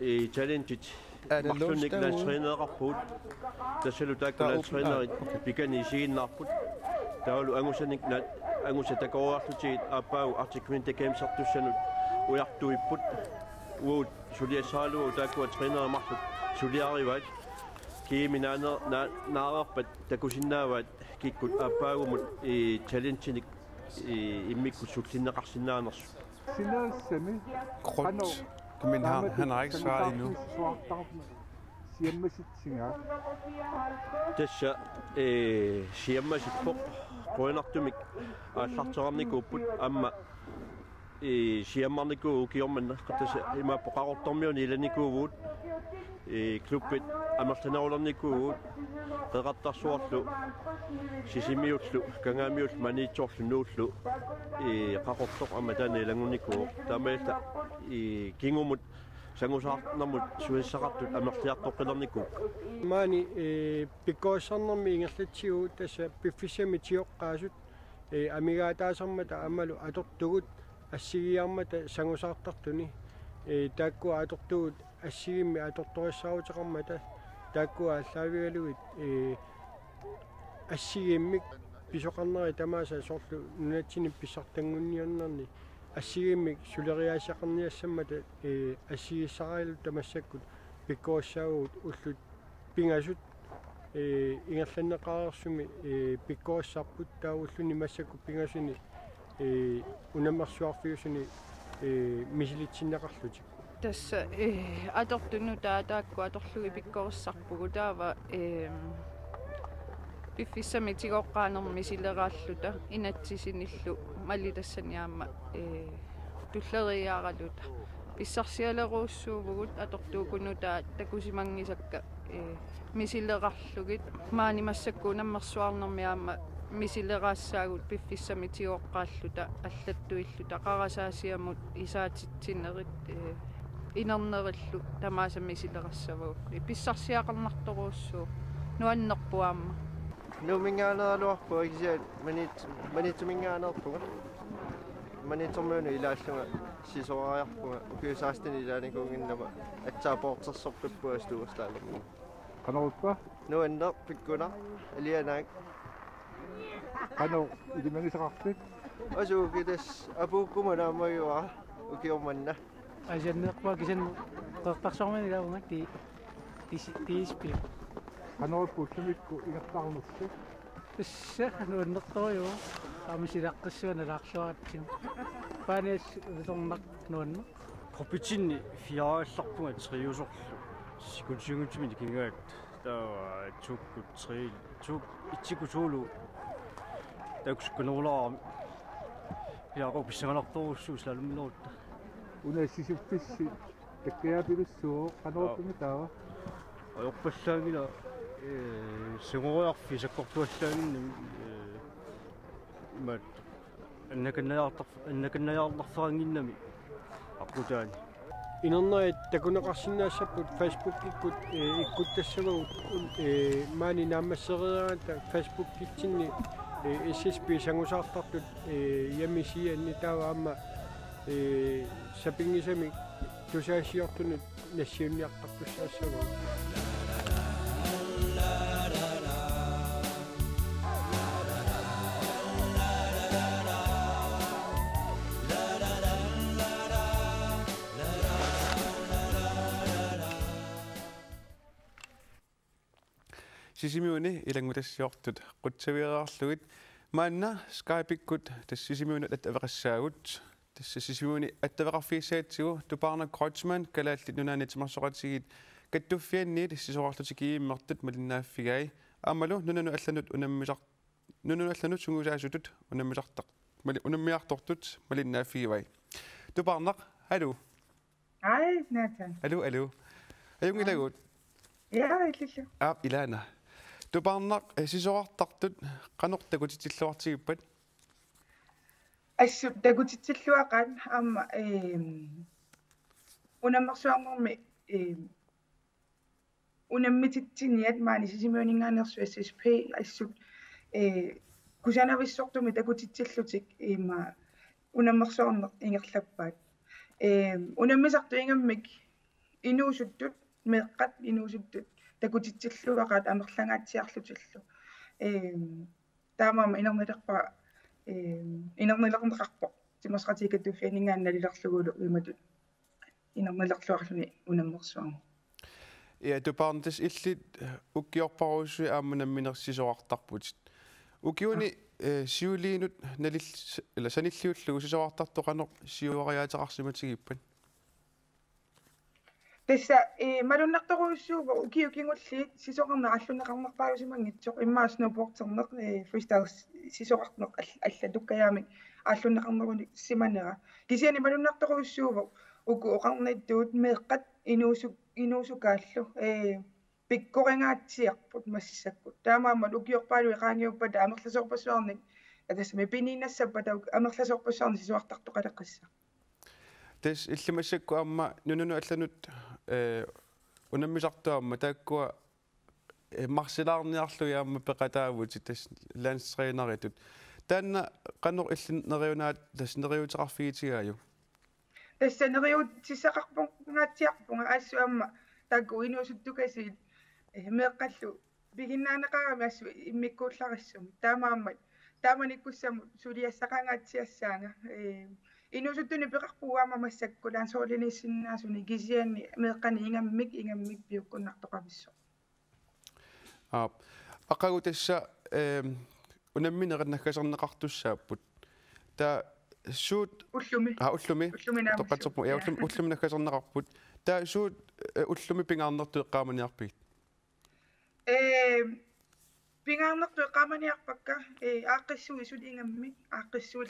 et challenge marchonnek lan trainer arput tasalutak lan trainer pikan isiin narput taalu angusanik nat angusatakoroartutit apau articuinte kaimsartussanut ulartuipput uut suliasaalu taakua trainer martut suliarivat kiiminaana naararpat takusinnaavat kikkut apaagumut i challengenik i immikku sullinneqarsinnaanersu Grotte. Men han, han har ikke svaret endnu. تشا شيما جفو قوينا قدومك شحترام نيكو بول اما شيما نيكو كيوم من قتش ما بقى قطميون الى نيكو بود клуббит амерланерулерникуувут қеқартарсуарлу сисимиуллу кангаамиул маниитсоорлу нууллу э қақортоқ аама таана илангуникуу таамаалта э кингумут сангусаартнамут суиссақартут амерлиартоққилерникуу маани э пиккооссарнэрми ингерлатсигуу тасса пиффисами тиоққаасут э амигаатаасармата амалу атортугут ассигиармата сангусаартартуни э тааккуа атортугут ассигимми аторториссаавутеқармата тааккуа аллаавигалугит э ассигиммик писоқарнери тамааса соорлу нунатсини писсартангунниарнерни ассигиммик сулериаасақарниассаммата э ассигиссараилу тамассаккут пиккооссаагут уллут пингасут э ингерланнеқарерсуми э пиккооссарпут таавуллуни массакку пингасуни э унаммерсуарфиусуни э мисилитсиннеқарлутик тасса э атортуну таатаакку аторлуги пиккориссарпугу таава э пиффиссами тигоққаанерми силерааллута инатсисиниллу мали тассаниаама э туллериааралута писсарсиалеруussуувгут атортуукунута такусимангисакка э мисилерарлугит маани массакку наммерсуарнэрмиаама мисилераассаагут пиффиссами тигоққааллута аллаттуиллута қарасаасиамут исаатитсинерит э инернериллу тамааса мисилерассавуу писсарсиақарнарторуussуу нуаннерпуаама нумингаанералуарпу игсиат манит манитсумингаанерпуга манитсормууну илааллуга сисоариарпуга укиусаастини илааникуугиннама атсаапоортерсорпиппуа стуустаалерпу канауппа нуаннер пиккуна алианаак кано илимагисақарпит асуугитас апууккума наамагуа укиорманна ажаннеқпа кисан қертарсормани илаунгат ти тииспи канауппуутсумикку игертарнерсу тасса нуаннерториу амисилаққиссуана лаарлуаратсим панес уторнақ нуанне пропитинни фиаалларпунга триусорлу сикутсингутсимини кингаат таа чукку три чук 오늘 시시피시 백개야비루스 한옥입니다. 역발상이나 생호약 비석곡발상인 말 أنك نعرف أنك نعرف فانينامي أقولان إن الله تكون قصنا شبك فيسبوك يكون يكون تسمع ما ننام سرعان فيسبوك كتير إيش بيسانو سافر يمشي أني أما э сапингисами тусаасиортунут нассиунниартартуссаассагут сисимиуни илангутассиортут qutsavieraarlugit маанна скайпиккут тассисимиуни атавеқассаагут тасса сисимиуни аттавеқарфииссаатсигу тупаарна кройцман калааллит нунаанитимарсоқатигит каттуффианни тассисоқарлутик ииммартут малиннааффигай аамалу нунану алланут унаммисар нунану алланут сунгусаасутут унаммисартақ мали унаммиартортут малиннааффигивай тупаарнақ алу Ай, Натан. алу алу аюнгилагут Я иллиллу. аа илаана тупаарнақ сисоқартартут қанортакутитиллуартигиппат Ассу такутитсиллуақан аама эм унаммерсуарнэрми эм унаммититсиниат маани сисимиунингаанерсу SSP ассут э кусанависсортуми такутитсиллутик има унаммерсуарнеқ ингерлаппаат. Э унаммисарту ингаммик инуусуттут меэққат инуусуттут такутитсиллуақаат амерлангаатсиарлутиллу. Э таамаама инернилерпа э инернилернеқарпо тимасратикаттуффианингаанналилерлугулу иматут инернилерлуарлуни унаммерсуарма Ja, du barn des illit ukkiorparuusui aammanamminersisоартарпутит. Ukiuni siuliinut nalil eller sanilliullugu sisoartartoqanoq siuariaateqarsimatigiippan. Тасса э малуннарторуйссууга укиукингуллиит сисоқарнеқаллунеқарнерпаависимангитсоқ иммааснупуортернеқ э фристайл сисоқартнеқ алла туккаяамик ааллунеқарнеруни симанера кисиани малуннарторуйссууга уку оқарнаттуут меэққат инуусук инуусукааллу э пиккорингаатсиарпут массаккут таамаамат укиорпаалуи qaangiupпата амерласоорпассуарник атассами пининассаппа тау амерласоорпассуарни сисуартартоқалеққисса тас иллимассакку аама нунуну алланут унаммисартуамма тааккуа марсилаарниарлу яамма пеқатаавути тас ланстрeenerитут таанна qanor иллинериунаат тас нериутеқарфигитигааю тассанериут сисақарпунгаатсиарпунга аассуамма таакку инуусуттукасиит меэққаллу пигиннаанеқарами ассу иммиккууллариссуми таамааммат тааманиккуссаму сулиассақангаатсиассаanga э инуусуттуни пеқарпугаама массаккулаан соолиниссиннаасуни кисианни меэққани ингаммик ингаммик пиуккуннартоқависсо а ақагу тасса э унамминериннаггасернеқартуссааппут та суут уллуми а уллуми тоққатерпу я уллуми уллуми наггасернеқарпут та суут уллуми пингаарнерту эққааманиарпигит э пингаарнерту эққааманиарпакка э ааққиссуи сут ингаммик ааққиссуул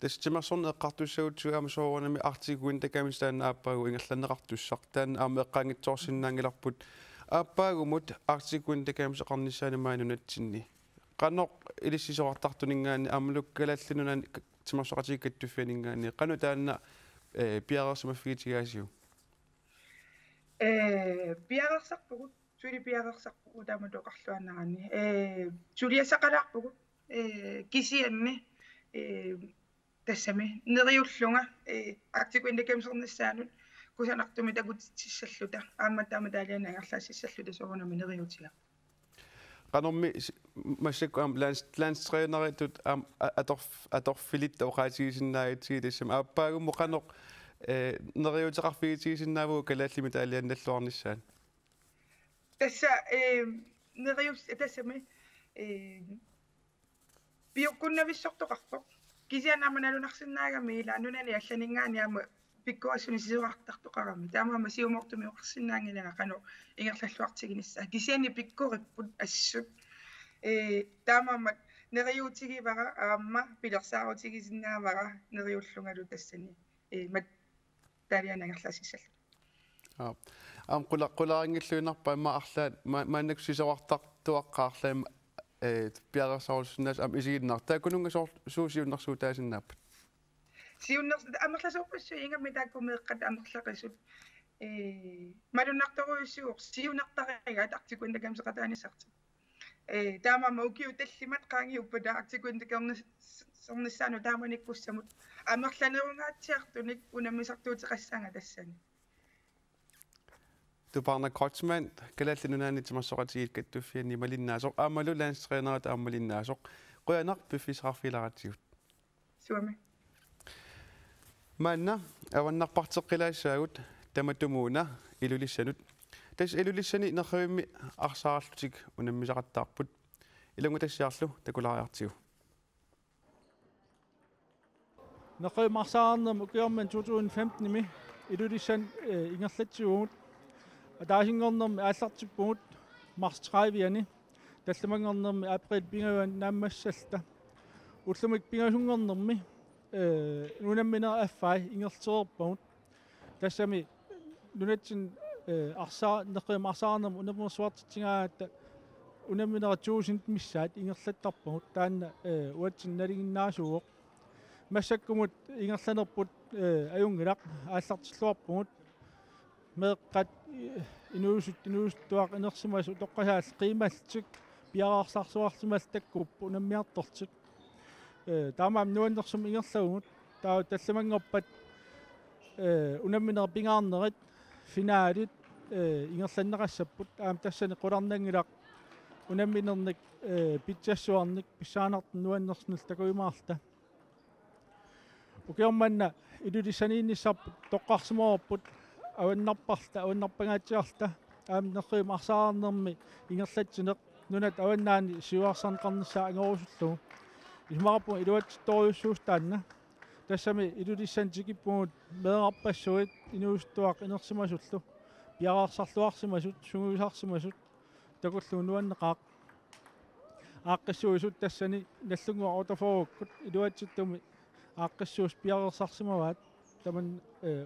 тастимерсорне эққартуссагутсугаама соорунами артикуин такамистаан ааппагу ингерланеқартуссар таан аама эққаангитсоорсиннаангиларпут ааппаагумут артикуин такамис эқарниссаанамаанунатсинни qanoq ilissisoqartartuningaani aamulukkalallinunani timarsoqatikattufianingaani qanu taanna piarersumaffiitigaasiu э пиарерсарпугут сули пиарерсарпугу тааматоқарлуанарани э сулиассақалаарпугут э кисианни э тассами нериуллунга э актикуиндакамсернассаанут кусанартуми такутиссаллута аама таама таалианаангерлаассаллута соорунами нериутига qanormi massakku am lands landstreeneritut am atorf atorfilit oqaatigisinnaagitigi tassam aappaagumu qanoq э нериутеқарфигитигисиннаавуу калааллими таалианналлуарниссаан тасса э нериус тассами э биоккуннависсортоқарпоқ кисианааманалунарсиннаагами илаанунани алланингаани пиккуассуни сисуартартоқарами таамаама сиумортуми оқарсиннаангилага қану ингерлаллуартигинисса кисиани пиккуриппут ассут э таамаама нериутигивара аама пилерсаарутигисиннаавара нериуллунгалу тассани э мат таалианангерласиссаллу аа ам кула кулаангиллуинарпа имма арлаат мааннак сисоартартуаққаарлаама э пиарасаулсунаас ам исигиннар таакунунга соор суусиуннарсуу таасиннааппат сиуннерс амерласоорпассу ингамми тааккумеэккат амерлақисут э малуннарторуйссуур сиунартаригаат артикуиндакамсеқатааниссарти э таамаама укиу таллимат qaangiuppa таартикуиндакернис сорниссаану тааманиккуссамут. Амерланерунгаатсиартуник унаммисартуутеқассаanga тассани тупарна кротсман калааллинунаани тимассоқатигит каттуффиани малиннаасоқ аамалу лаанстрeenerat аамалиннаасоқ қуянар пиффисарфиларатсигут суами манна аваннарпартеққилаассаагут таматумууна илулиссанут тас илулиссани нерривимми арсаарлутик унаммисақаттаарпут илунгу тассиарлу такулариартигу нерримарсаарнам укиорман 2015 ми илулиссан ингерлатсигуут атаасингорнерми ааллартиппугут марс 30 талламангорнерми април пингаван нааммассалта уллумик пингасунгорнэрми э нунамминера аффай ингертерпагут тассами нунатсин э арсаа неқима арсаарнерм унамерсуартитсигаата унамминера туусинт миссаат ингерлаттарпагут таанна э уатсин налигиннаасууоқ массаккумут ингерланерпут э аюнгилақ ааллартиллуарпагут меэққат инуусут инуустуақ инерсимасу тоққасаал қималлтик пиараарсарсуарлимал таккуппу унаммиартортик э таамаам нуаннерсум ингерлагугут таа талламангорпат э унамминер пингаарнерит финаалит э ингерланнерассаппут аам тассани қуларнангилақ унамминерник э питсассуарник писсаанартун нуаннерснул такуимаарта укиорманна илулиссаниинниссарпут тоққарсимоорпут аваннарпарта аваннарпагаатсиарта аам нерриим арсаарнерми ингерлатсинеқ нунат аваннаани сиуарсарнеқарнissaа ангорусуллугу исмараппу илуатситториуссуустаанна тассами илулиссантикиппугут меэраппассуит инуустуақ инерсимасуллу пиараарсарлуарсимасут сугуисарсимасут такуллу нуаннеқаақ ааққиссуисут тассани наллунгуа отафооккут илуатситтуми ааққиссуус пиарерсарсимаваат таман э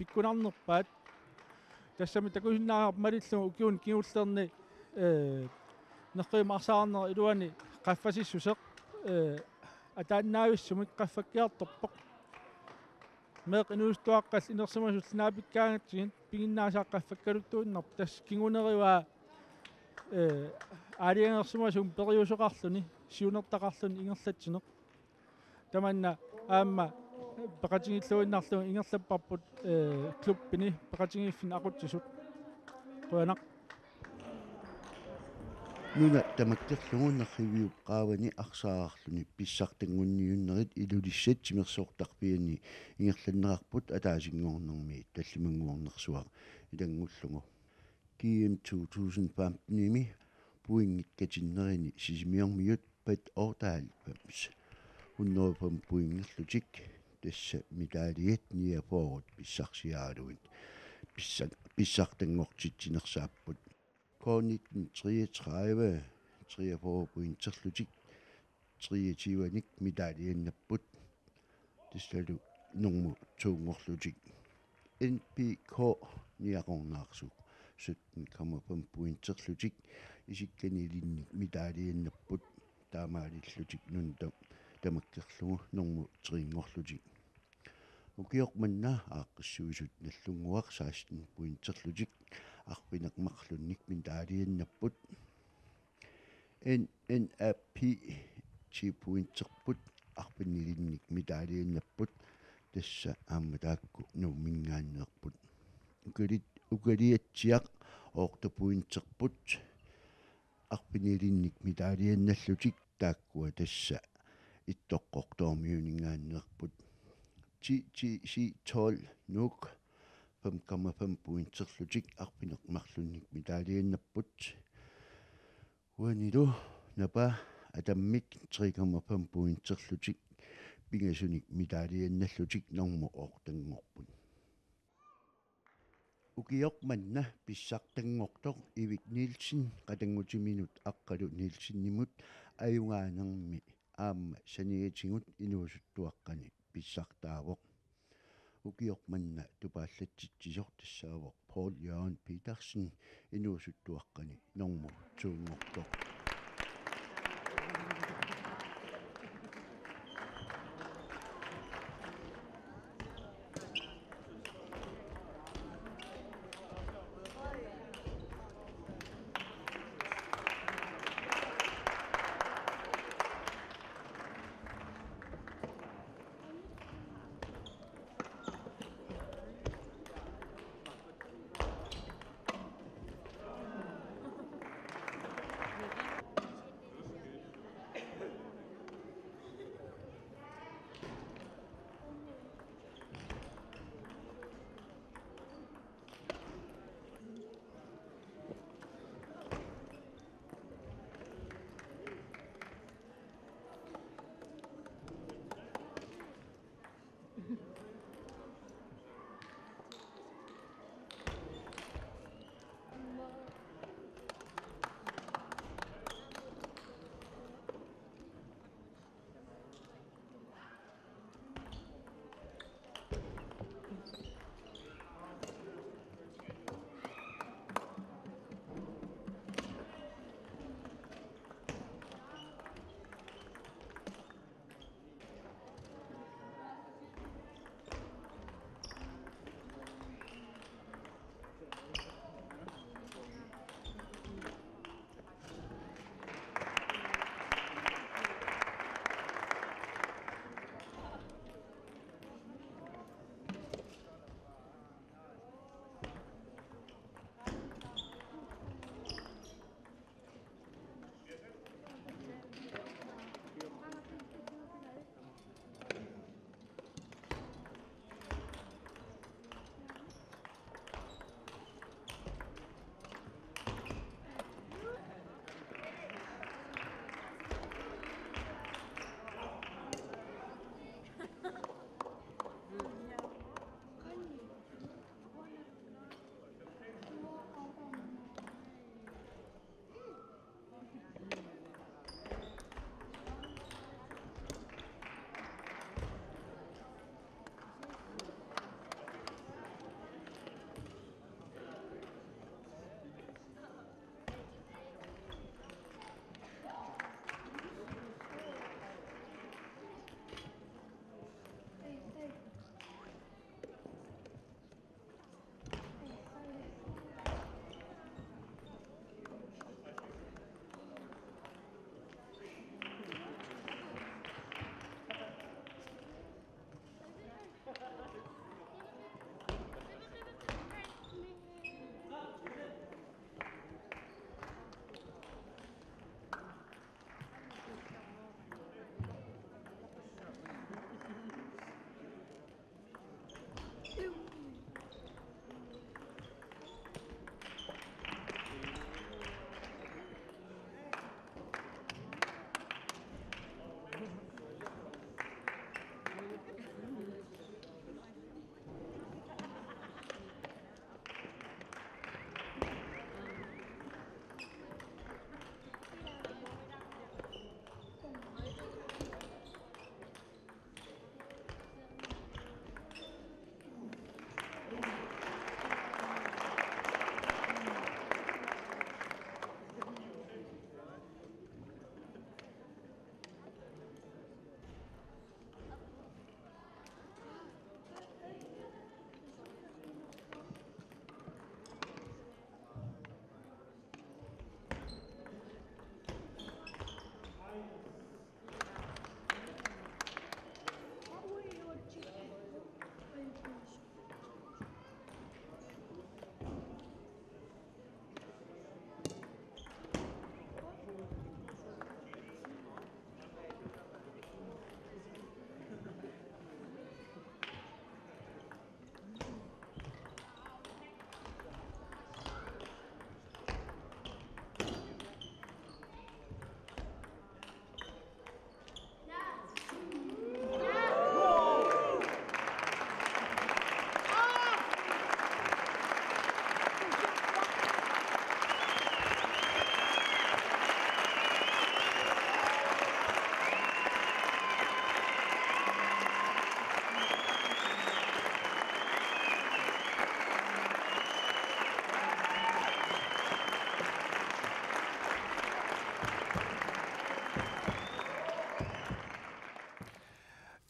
пиккунарнерпаат тассами такусиннаа малиллу укиун киуллерни э неққимарсаарнер илуани qaffasissuseq э атааннаависсумик qaffakkiartorpoq meeq inuustuaqqall inersimasullunaapikkaangatsigin piginnaasаа qaffakkaluttuunnerp tass kinguneриваа э аалиангерсимасум периусоқарлүни сиунертақарлүни ингерлатсинеқ таманна аама ингерлаппарпут э клубпини пеқатингиффин ақутсисут қуянақ нуна тамаккерлугуннарривиуп qaavani арсаарарлуни писсартангунниуннерит илулиссат тимерсоортарпиани ингерланнерарпут атаасингорнэрми таллимангуорнерсуа илангуллугу кием 2015-ними puingit katinnerini sisimiormiut pat ortaalpams unnorpam puingerlutik tassa mitaaliat niapoorut pissarsiaaluit pissak pissartangortitsinersaapпут koonitten 33 43 puinterlutik 23-ник митаалианнаппут тиссалу норму туунгорлутик NPK ниақорнаарсук 17,5 puinterlutik исикканилинник митаалианнаппут таамаалиллутик нунта тамаккерлугу норму триингорлутик укиоқманна ааққиссуисут наллунгуар саастин пуинтерлутик арпинеқмарлунник мин таалииннаппут эн эн апп чи пуинтерпут арпиннилинник ми таалииннаппут тасса аама таакку нуу мингааннеқпут укалит укалиатсиақ оорта пуинтерпут. Арпинилинник ми таалиинналлутик тааккуа тасса иттоққортоормиунингааннеқпут TGC12 nuuk 5,5 puintserlutik arpineq marlunnik mitaaliinnerput uanilu napa atammik 3,5 puintserlutik pingasunik mitaaliinnallutik normo oortanngorput ukiormanna pissartanngortoq ivik niilsin qatangutiminut aqqalu niilsinnimut ajungaanernmi aamma saniatingut e, inuusuttuaqqani писсартаавоқ укиоқманна тупааллатситсисор тассаавоқ Paul Jørgen Petersen инуусуттуаққани норму туунгортоқ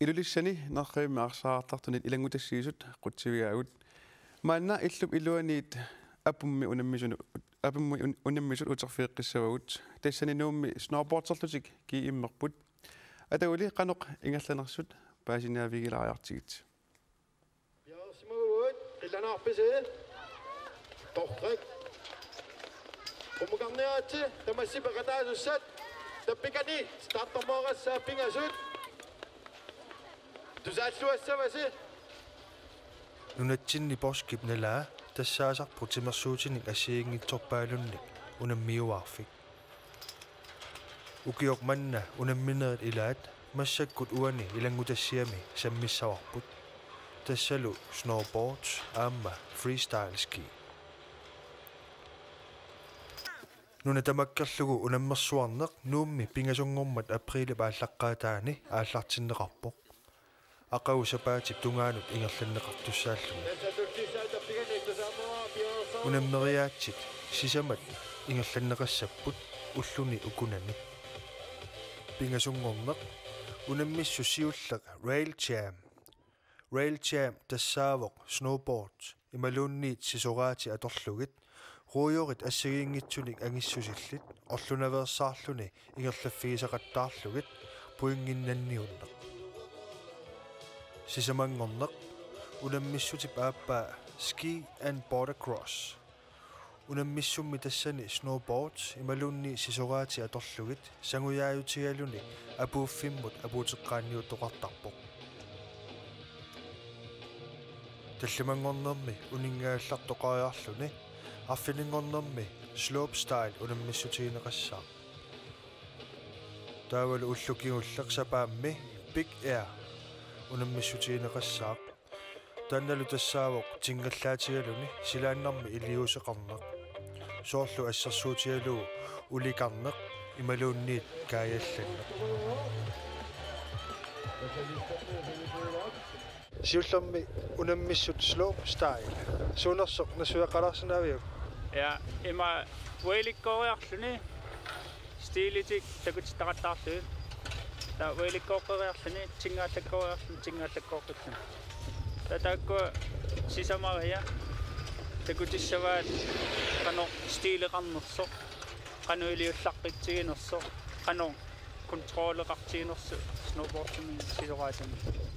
илулиссани нарриимма арсаартартунит илангутассиисут qutсивиаагут маанна иллуп илуаниит апумми унаммисуну апумми унаммисут утерфиэккиссавагут тассани нуумми snowboardsерлутик ки иммерпут атаули канеқ ингерланерсут паасинаавигилариартигит Smooth, illanarpisi. Tortrik. Umukarniaati, tamassipaqataasussat. Tappikani, startormoorassa pingasut. Tusaalluassavasi. нунатсинни порскип налаа тассаасарпу тимерсуутиник ассиингитсорпаалунник унаммиуаарфик укиок манна унамминерит илаат массаккут уани илангутассиами саммиссаварпут тассалу snowboard аама freestyle ski нуна тамаккерлугу унаммерсуарнеq нуумми пингасунгормат априли пааллаққаатаани ааллартиннеқарпоq ақау сапаатип тунгаанут ингерланнеқартуссааллуни унаммериаатсит сисамат ингерланнеқассаппут уллуни укунани пингасунгорнеq унаммиссу сиуллеq rail jam. Rail jam тассаавоq snowboard ималуунниит сисораати аторлугит руйорит ассагиингитсуник ангиссусиллит орлунаверсаарлуни ингерлаффигисақаттаарлугит пуингиннанниуннеq сисамангорнеq унаммиссутип ааппаа ski and border cross унаммиссумми тассани snowboard ималуунни сисораати аторлугит сангуяаютигалуни апууффиммут апуутеққаанниуттоқартарпоқ таллимангорнерми унингааллартоқариарлуни арфилингорнерми slope style унаммиссутигинеқассаа таавал уллукигуллеқ сапаамми big air унаммиссутигинеқассаақ танналу тассаавоқ тингаллаатигалуни силааннарми илиусеқарнеқ соорлу ассерсуутигалуу уликарнеқ ималуунниит каялланнеқ сиуллерми унаммиссут slope style сунерсоқ насуяқаларсинаавиу Ja, има уиликкориарлүни стилитик такутитақаттаарлуи. Та уиликкоққериарлүни тингааллаккориарлүни тингааллаккоққитсун. Татаакку сисамария такутиссаваат кано стилеқарнерсо кануилиуллаққитсигинерсо кано контролеқартигинерсо сноубордсуми сисораатами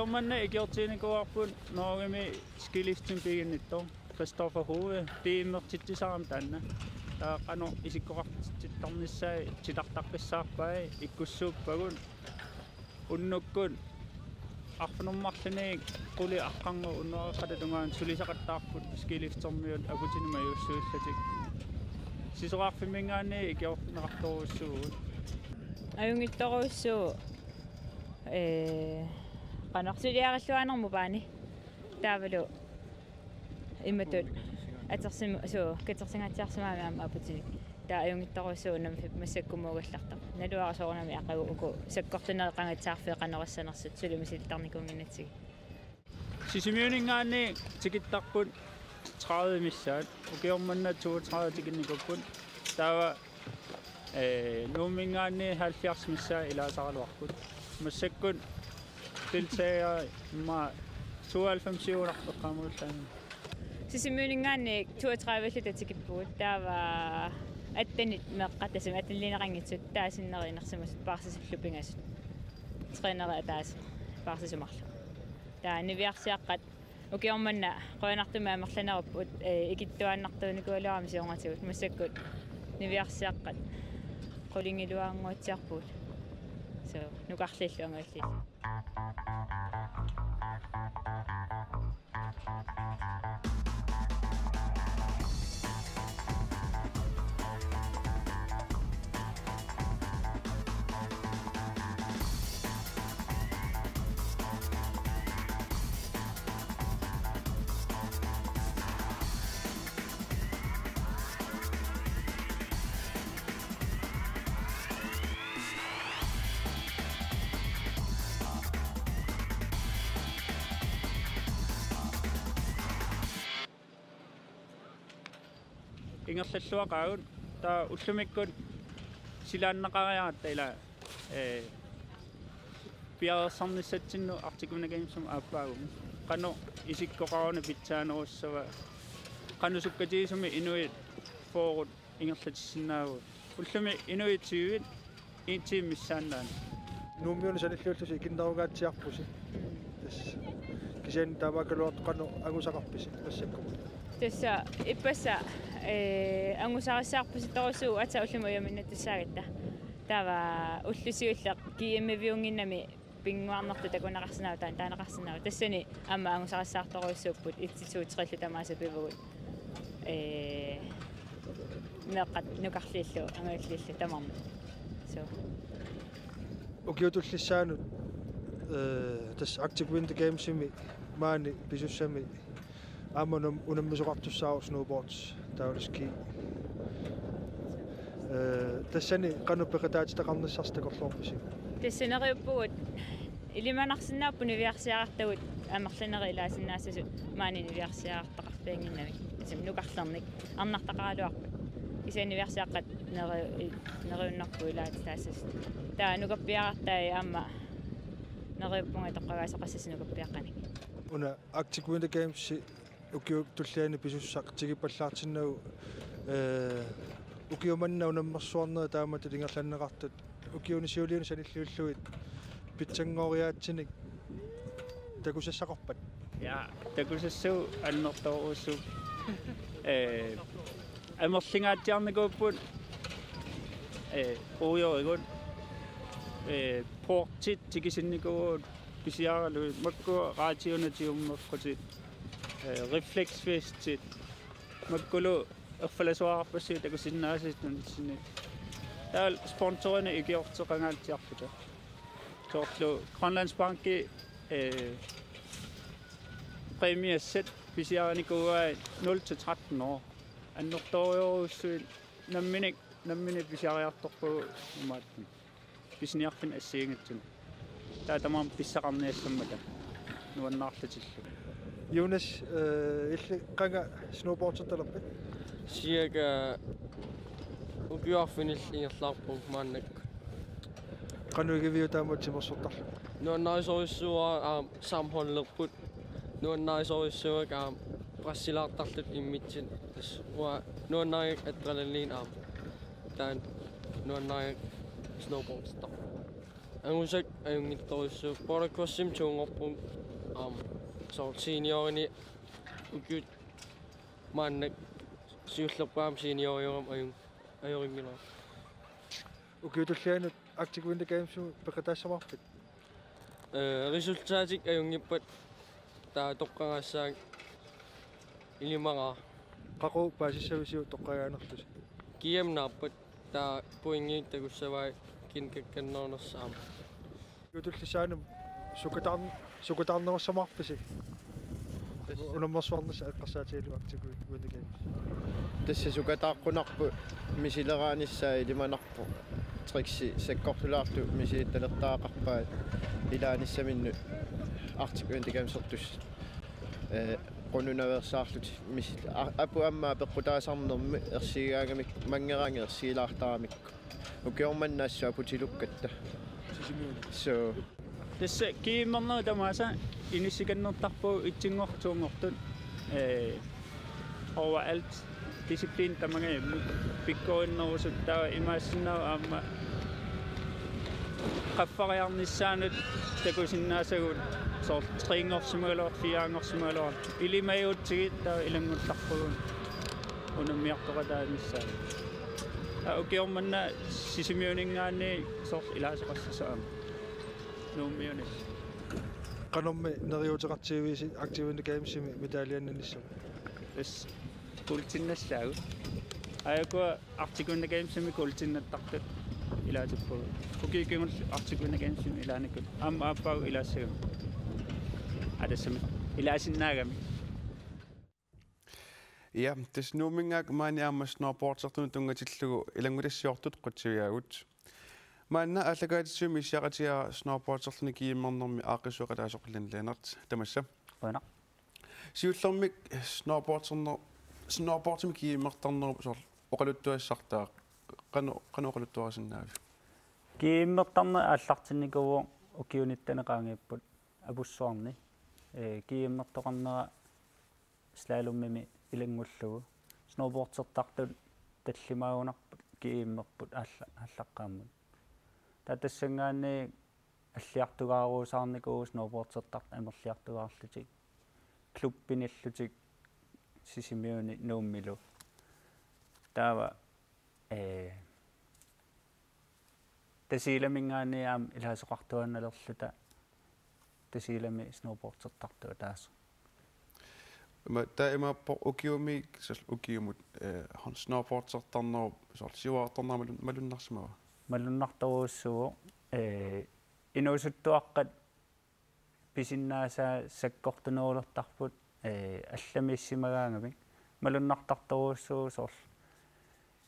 Ukiormanna ikiortiinikuarpun noorimi skiliftin piginnittor Christopher Hove tiimmertittisaram tanna таақано исиккоқартитторнissaи тилартаққиссаарпай иккуссууппагун уннуккун арфнуммарлуник қули аққангу уннериқата тунгаан сулисақаттаарпут скилифтермиут акутинима юуссуиллатик сисоқарфимингаани икиорнеқарторуссугут аюнгитторуссуу э qanarsuliaralluanermu paani taavalu immatut атерсим суу катерсингаатсиарсимаами аама апутиник таа аюнгиттарусуунам массаккумуугаллартар налуара соорнами ақагу уку саккортунеэқангатсаарфи қанерассанерсут сулимисилтарникунгинатсиг сисимиунингаани тикиттарпут 30 миссаат укиорманна 32 тикинникуппут таава э нуумингаани 70 миссаа илаасаралуарпут массаккут Deltager mig 92 år gammel. Sisimøningerne 32 år til Kibbo, der var attanit meqqatasim atallinaqangitsut taasinnerinarsamassut paarsisiklupingasut treenera taas paarsisumarlu taa niviarsiaqqat ukiormanna qoinartuma amerlanerupput ikittuaannartuunikualuarami siungatigul massakkut niviarsiaqqat qulingiluaanguutsiarpuut So, nhw gallu lle yma i ингерллуақаагут таа уллумиккут силааннақариарат ила э пиарсарниссатсинну артикунагамсум ааппаагум қано исиккоқарона питсаанеруссава қано суккатиисуми инуит форут ингерлатиссинаагу уллуми инуитсиуит иитсиим миссааннаан нуумиуна саниллууллуси киннеругаатсиарпуси тас кисиан таамакалуарт қано агусақарписи тассакку тасса иппаса э ангусариссаарпуситорусуу ата уллумуйаминнатсаагатта тава уллусиуллеq киэммивиунгиннами пингуарнерту такунеқарсинаа таан таанеқарсинаа тассани амма ангусариссаарторуссууппут итситуутриллу тамааса пивгут э неқат нукарлииллу ангааллииллу тамарма so укиутуллиссаанут э тас Arctic Winter Games ими маани писуссами амманум унаммисоқартуссаару snowboards таулиски э тассани кануппекатаатитақарнассарстакорлуорписи тассинериуппугут илиманарсинааппу нивиарсиаартагут амерланери илаасиннаассасут маани нивиарсиаартақарпиангиннами исим нукарлерник арнартақаралуарпут исанивиарсиаққат нери нериуннарпу илаат таассас таа нукаппиаартаа аама нериуппунга тоққагаасақассас нукаппиаққаник уна Arctic Winter Games укиук туллиани писуссақ тигиппаллаартиннагу э укиуманна унаммерсуарнера таамат илингерланнеқартут укиуни сиулиуни саниллууллуит питсангориаатсиник такусассақарпат я такусассуу аннерторуссу э амерлингаатсиарникууппут э оёригут э портит тигисинникуут писиаралу макку Øh, refleksvestit, magulo, erfalasua arpasi, takusinna asistun sinne. Täällä sponsorina ei kiortu rangalti arpita. Tortlu Grønlandsbanki øh, præmie sæt, hvis jeg er gået 0 til 13 år. Annor dår jo søl, når min ikke, når min ikke, hvis jeg er på matten. Hvis jeg er. Der er der mange bisaramne som med det. Nu er nartet til. Jonas, ille qanga snowboardsertallerpit? Cirka ukiorfinis inerlaarpuk maannak. Qanuigiviu taamuatsimorsortar. Nuannarissorissuara aam saamhollerput. Nuannarissorissuak aam qassilaartarlut immitsin. Tas ua nuannarik adrenalin aam. Taan nuannarik snowboardstar. Angusak ayungittorissu. Bordercrossim tuungorpum aam. Um, so seniorini ukiut maannak siullerpaam senioriuram ajung ajoringila ukiutullianut Arctic Winter Games peqataassamarpit э resultaatik ajungippat taa toqqangassaak ilimara qaqu paasissavisiu toqqagaanerlus kiamnaarpat taa puingiit tagussavai kinkakkannernersaama ukiutullissaanum sukatarn sukatarnerussamarpisi unammersuarnassa eqqarsaatigalu Arctic Winter Games тасса сукатааққунарпу мисилерааниссаа илиманарпу трикси саккортулаарту мисиитталертаақарпаа илааниссаминну артик уинтигамсертус э qonunaverasaarlut mis apu amma peqqutaasarnermi ersigaangamik mangeraange ersiilaartaramikku ukiormannaassu aputilukkatta so тасса кииммернера тамааса инисsikannерtarpuu итсингортуунгортут э overalt дисциплин тамага пиккоиннерусут таа имаассинаа аама qaffariarnissaanut takusиннаасагут соор триингорсимагалоор фиаангорсимагалоор илимаюутсигит таа илангулларпугун унаммиартоqataanissаа а окиорманна сисимиунингаани соор илаасеқассасаама нууммиунис qanormi neriuteqartigiviisi aktivinde gamesimi medalliannanissam эс култиннассаагу аякуа артикунна геймсими култиннаттартут илаатуппу укикигун артикунна геймсими илааникут аама ааппаагу илаассагам адассами илаасиннаагами Ja, tes nuumingaak maani aamma snowboardsartunu tungatillугу илангулассиортут qutсивиагут. Маанна аллагаатиссуми иссиақатиа snowboardsarluni кииммернэрми аақисуақалаасоқланлаанерт тамасса. Пана. Сиуллэрмик snowboardsернер snowboardсми кииммертарнеру сор оқалуттуассартаа қану қану оқалуттуарасиннаави. кииммертарна ааллартинникуву укиуниттанеқаангиппут апуссуарни э кииммертоқарнера слалуммими илангуллугу snowboardsертартут таллимаагунарпут кииммерпут аалла ааллаққааммут татассангаани аллиартугааруусаарникуу snowboardsертарт амерлиартугаарлутик клубпиниллутик сисимиуни нууммилу таава э тасиламингаани аам илаасоқартуанналерлута тасилами snowboardsертартуа таас ма таимааппо укиуми сал укиумут э хон snowboardsертарнеру сор сиваартарнаа малуннарсимава малуннарторуussугу э инуусуттуаққат писиннааса саккортунерулертарпут э алламииссимагаангами малуннартарторуussугу сор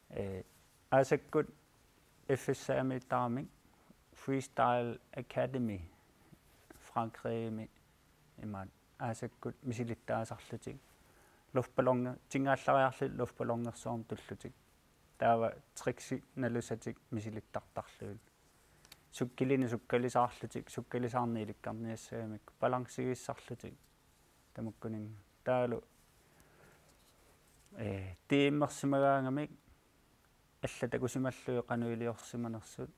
э асаккут FSAми таамик Freestyle Academy Frankrig имаат аасаккут мисилиттаасарлутик луфбаллонга тингааллариарли луфбаллонгерсуарм туллутик таава трикси налусатик мисилиттартарлугут суккилини суккалисаарлутик суккалисаарни иликкарниассагамик балансигиссарлутик. Тамуккунин таалу э тииммерсимагаангамик алла такусималлуи кануилиорсиманерсут.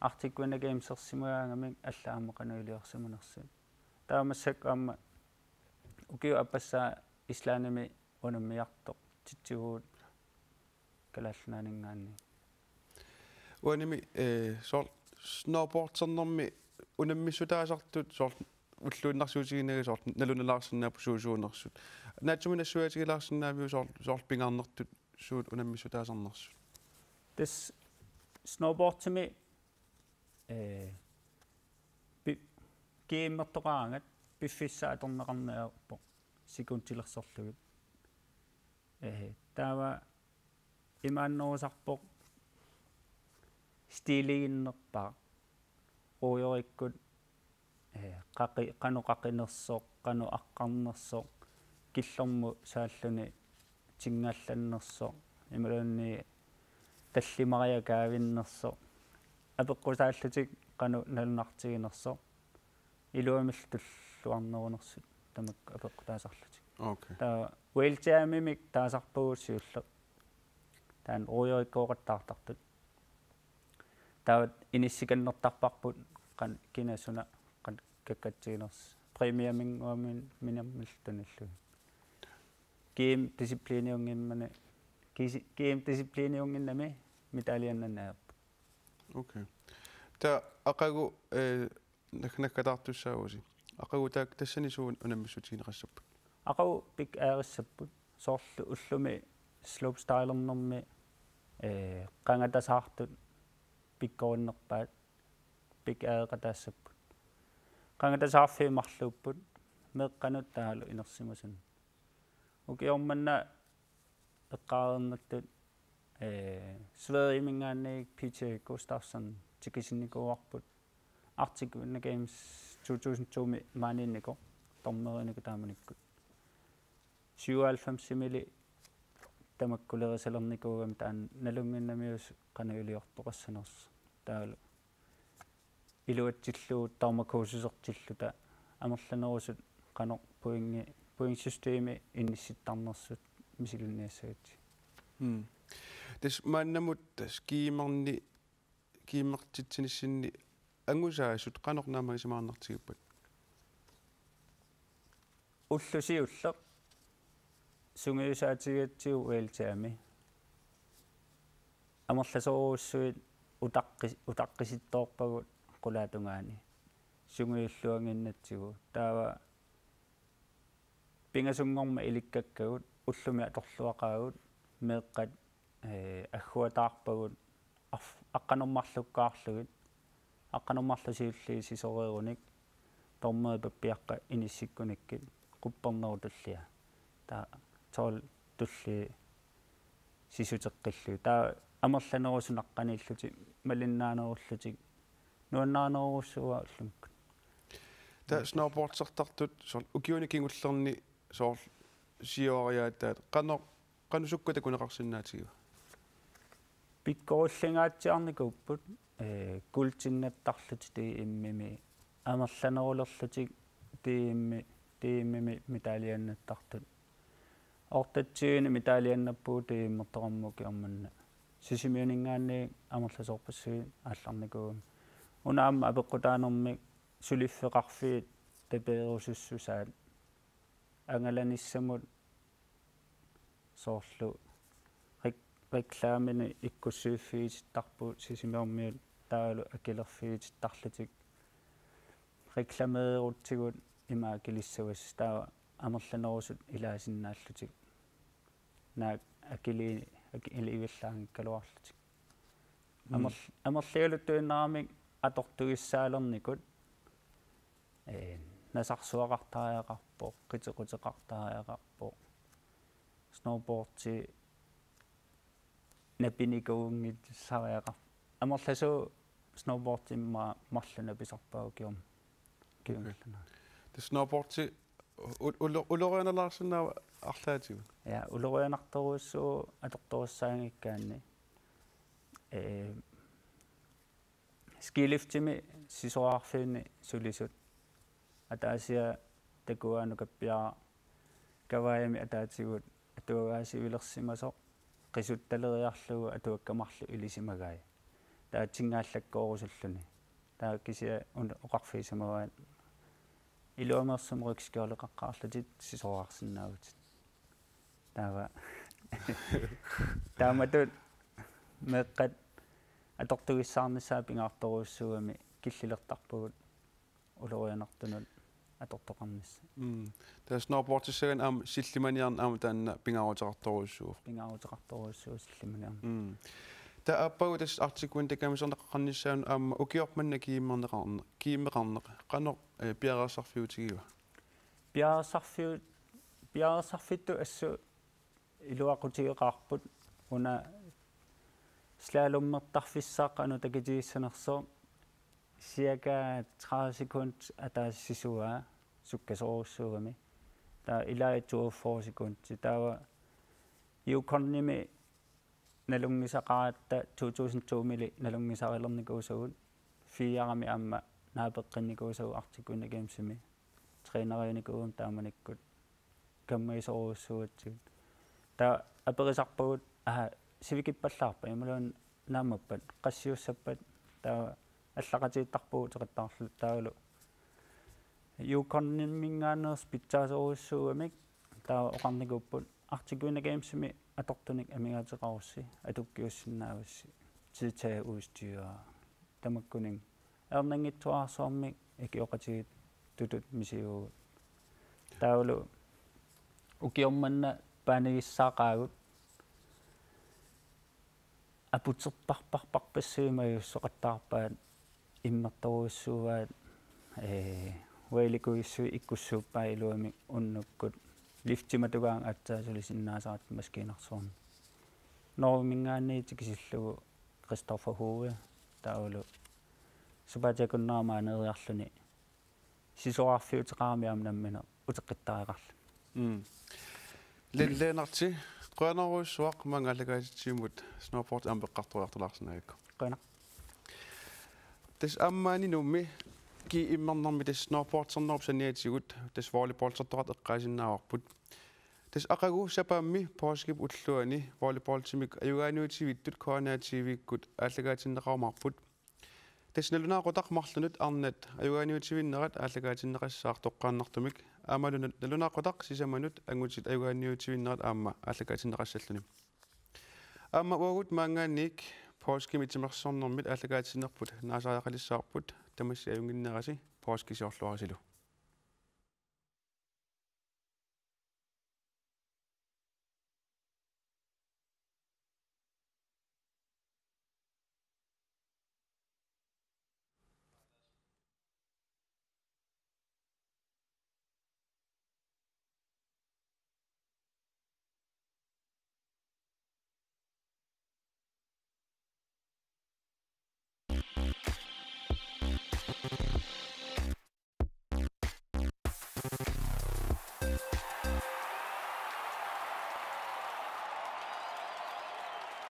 Артиккуна геймсерсимагаангамик аллаама кануилиорсиманерсут. Таамассак аама укиу аппассаа ислаанами унаммиарто титсигуут калааллаанингаанни уаними э сор snowboardsернэрми унаммиссутаасартут сор уллуиннарсуутигинага сор налуналаарсиннаапу суусуунерсут наатсумина суатигилаарсинаавиу сор сор пингарнертут суут унаммиссутаасарнерсут тас snowboardсми э кииммертоqaangат пиффиссаа аторнеқарнеарпо секунтилерсорлугут э таава имааннерусарпоқ стилигиннерпаа уйориккут э қақи қануқақинерсоқ қану аққарнерсоқ киллэрму сааллуни тингаалланнерсоқ ималуунни таллимариа каавиннерсоқ апеққусааллутик қану налунартигинерсоқ илуамиллтуллуарнерунерсут тамак апеққу таасарлутик окей таа уэлжаамимик таасарпугуссиуллер таан уйориккооқаттаартартут таават иниссиканнертарпарпут кан кинасуна кан каккатсигинерс премиамингуамин минаммалтуналлу гейм дисциплиниунгиммане гейм дисциплиниунгиннами медалианнанаап окей. Та акагу э накнаккатартуссаагуси акагу таак тассани суун унаммиссутигинеқассаппут акагу пик аариссаппут соорлу уллуми slope stylernermi э qangatassaartut pikkoonnerpaat pik aaeqataassapпут qangatassaarfiimarluupput meeqqanut taalu inersimasun ukiormanna eqqaaernertut э Sverige PJ Gustafsson tikisinnikuarput Arctic Winter Games 2002 maaninniku tormerinikku taamanikkut 97 simili тамаккулерисалерникуугам таан налунгиннамиус канаилиортоқассанерс таалу. Илуатсиллуут таармакуусусертиллута амерланерусут қано пуинги пуингсистеми иннисситтарнерсут мисилунниассагати м тас киимерни киимертитсиниссинни ангусаасут канорнаамагисимаарнартигиппат уллусиуллеq сунгиусаатигатсиу уэлтаами амерласоруussуит утаққи утаққиситторпагут qulaatунгаани сунгиуллуангиннатсигу. Таава пингасунгорма иликкаккагут уллуми аторлуақаагут меэққат э аггуатаарпагут аққанормарлуккаарлугит аққанормарлусиуллии сисорееруник тормеэ паппиаққа иниссиккуниккит quppernerutullia та тол тулли сисутеққиллу таа амерланерусунаққаниллути малиннаанеруллутик нуаннаарнеруссуа уллумкку та snowboardsартартут сор укиуни кингуллерни соор сиориаатаат қано қанусуккута кунеқарсинаатигива пиккоруллингаатсиарникуппут э гултиннаттарлути ти иммими амерланерулерлутик ти имми tiimimi mitaliannattartut ортатсиуни mitaliannapпуу tiimmertoqarmuki арманна сисимиунингаанни амерласоорпассуи аалларникуум унаама апеққутаанерми сулиффеқарфиит тапеерусуссусаат ангаланиссамут соорлу. Рик рекламини иккуссуиффиититтарпу сисимиормиут таалу акилерфиититтарлутик рекламеерутсигут имаа килиссавас таа амерланерусут илаасиннааллутик наа акили акиливиллаангкалуарлутик амер амерлигалуттуиннарамик атортугиссаалерникут э насарсуақартариақарпоо қитеқутеқартариақарпоо сноубордти напиникуунгит сариақар амерласу сноубордтимма марлана писарпаагукиум киунгаллана det snowboardti улорианалаарсинаа арлаатигу я улорианарторуссуу аторторуссаангиккаанни э скилифтими сисоарфиини сулисут атаасиа такуаану каппиара каваями атаатигут атуагааси qisuttaleриарлугу атуаккамарлу илисимагай таатсингааллаккоорусуллуни таа кися оқарфисамаваат илуамерсумрукскиолеқаққарлутит сисоарсинаагутит таава. Тааматут меққат атортугиссаарнissaа пингаарторуuссуами киллилертарпугут улорианартунут атортоқарнисса Da er både det artiklen, det kan vi sådan rende sådan om, og gjort man ikke i mange rande, give med rande, rende øh, bjerre sarfiv til give. Bjerre sarfiv, bjerre sarfiv, du er så i luakutiga qarput, una slaalummertarfissaaq anu takitiissanersoom cirka 30 sekund ataasisuaa sukkasoruussuugami taa ilaituuffoo sekund. Taawa iukornimi налунгисақаратта 2002 мили налунгисарилерникуусагут фиарами аама наапеққинникуусагу артикуннагиамсими тренериникуум тааманиккут каммаисоруссуатсигут таа аперисарпагут аа сивикиппаллаарпа ималуун наамаппат qassiussappat таа аллақатииттарпугу теқаттаарлу таагулу юконниммингаанерс питсаасоруссууамик таа оқарникуппут артикуннагиамсими атортуник амигаатеқарусси атуккиуссиннаавасси титаа уустиуа тамаккунин эрнангитсуарсоормик икиоқатигит тутут мисиугут таулу укиорманна паанигиссаақаагут апутсерпарпарпарпассуимаюссоқаттаарпаат иммерторуссууаат э уэликуиссуи иккуссууппаа илуами уннуккут лифтиматугаан атсаасули синнаасаат маскинарсуарни нормингаанниити кисиллугу кристофер хуве таулу супатакуннаамаанериарлуни сисоарфиутеқармиам наммина утеққиттариқарла м лелленарти qanarussuaq mangalagaasitsimut snowboard ambeqqartuartulaarsinagakku qana tas ammaani nummi snowboard sernerup saniatigut tas volleyball sertorat eqqaasinnaavarbut тас ақагууссапаамми пооскип уллуани волейболтимик аюгааниутивиттут коанаативиккут ааллагаатиннеқармарпут тас налунаақутақ арнат аюгааниутивиннерат ааллагаатиннеқассаар тоққааннартумик аамалуна налунаақутақ сисаманут ангутит аюгааниутивиннерат аама ааллагаатиннеқассаллуни аама уагут маангаанник пооскими тимерсорнэрмит ааллагаатиннерпут tämmöisiä jonkinnäköisiä poikkeusolua silloin.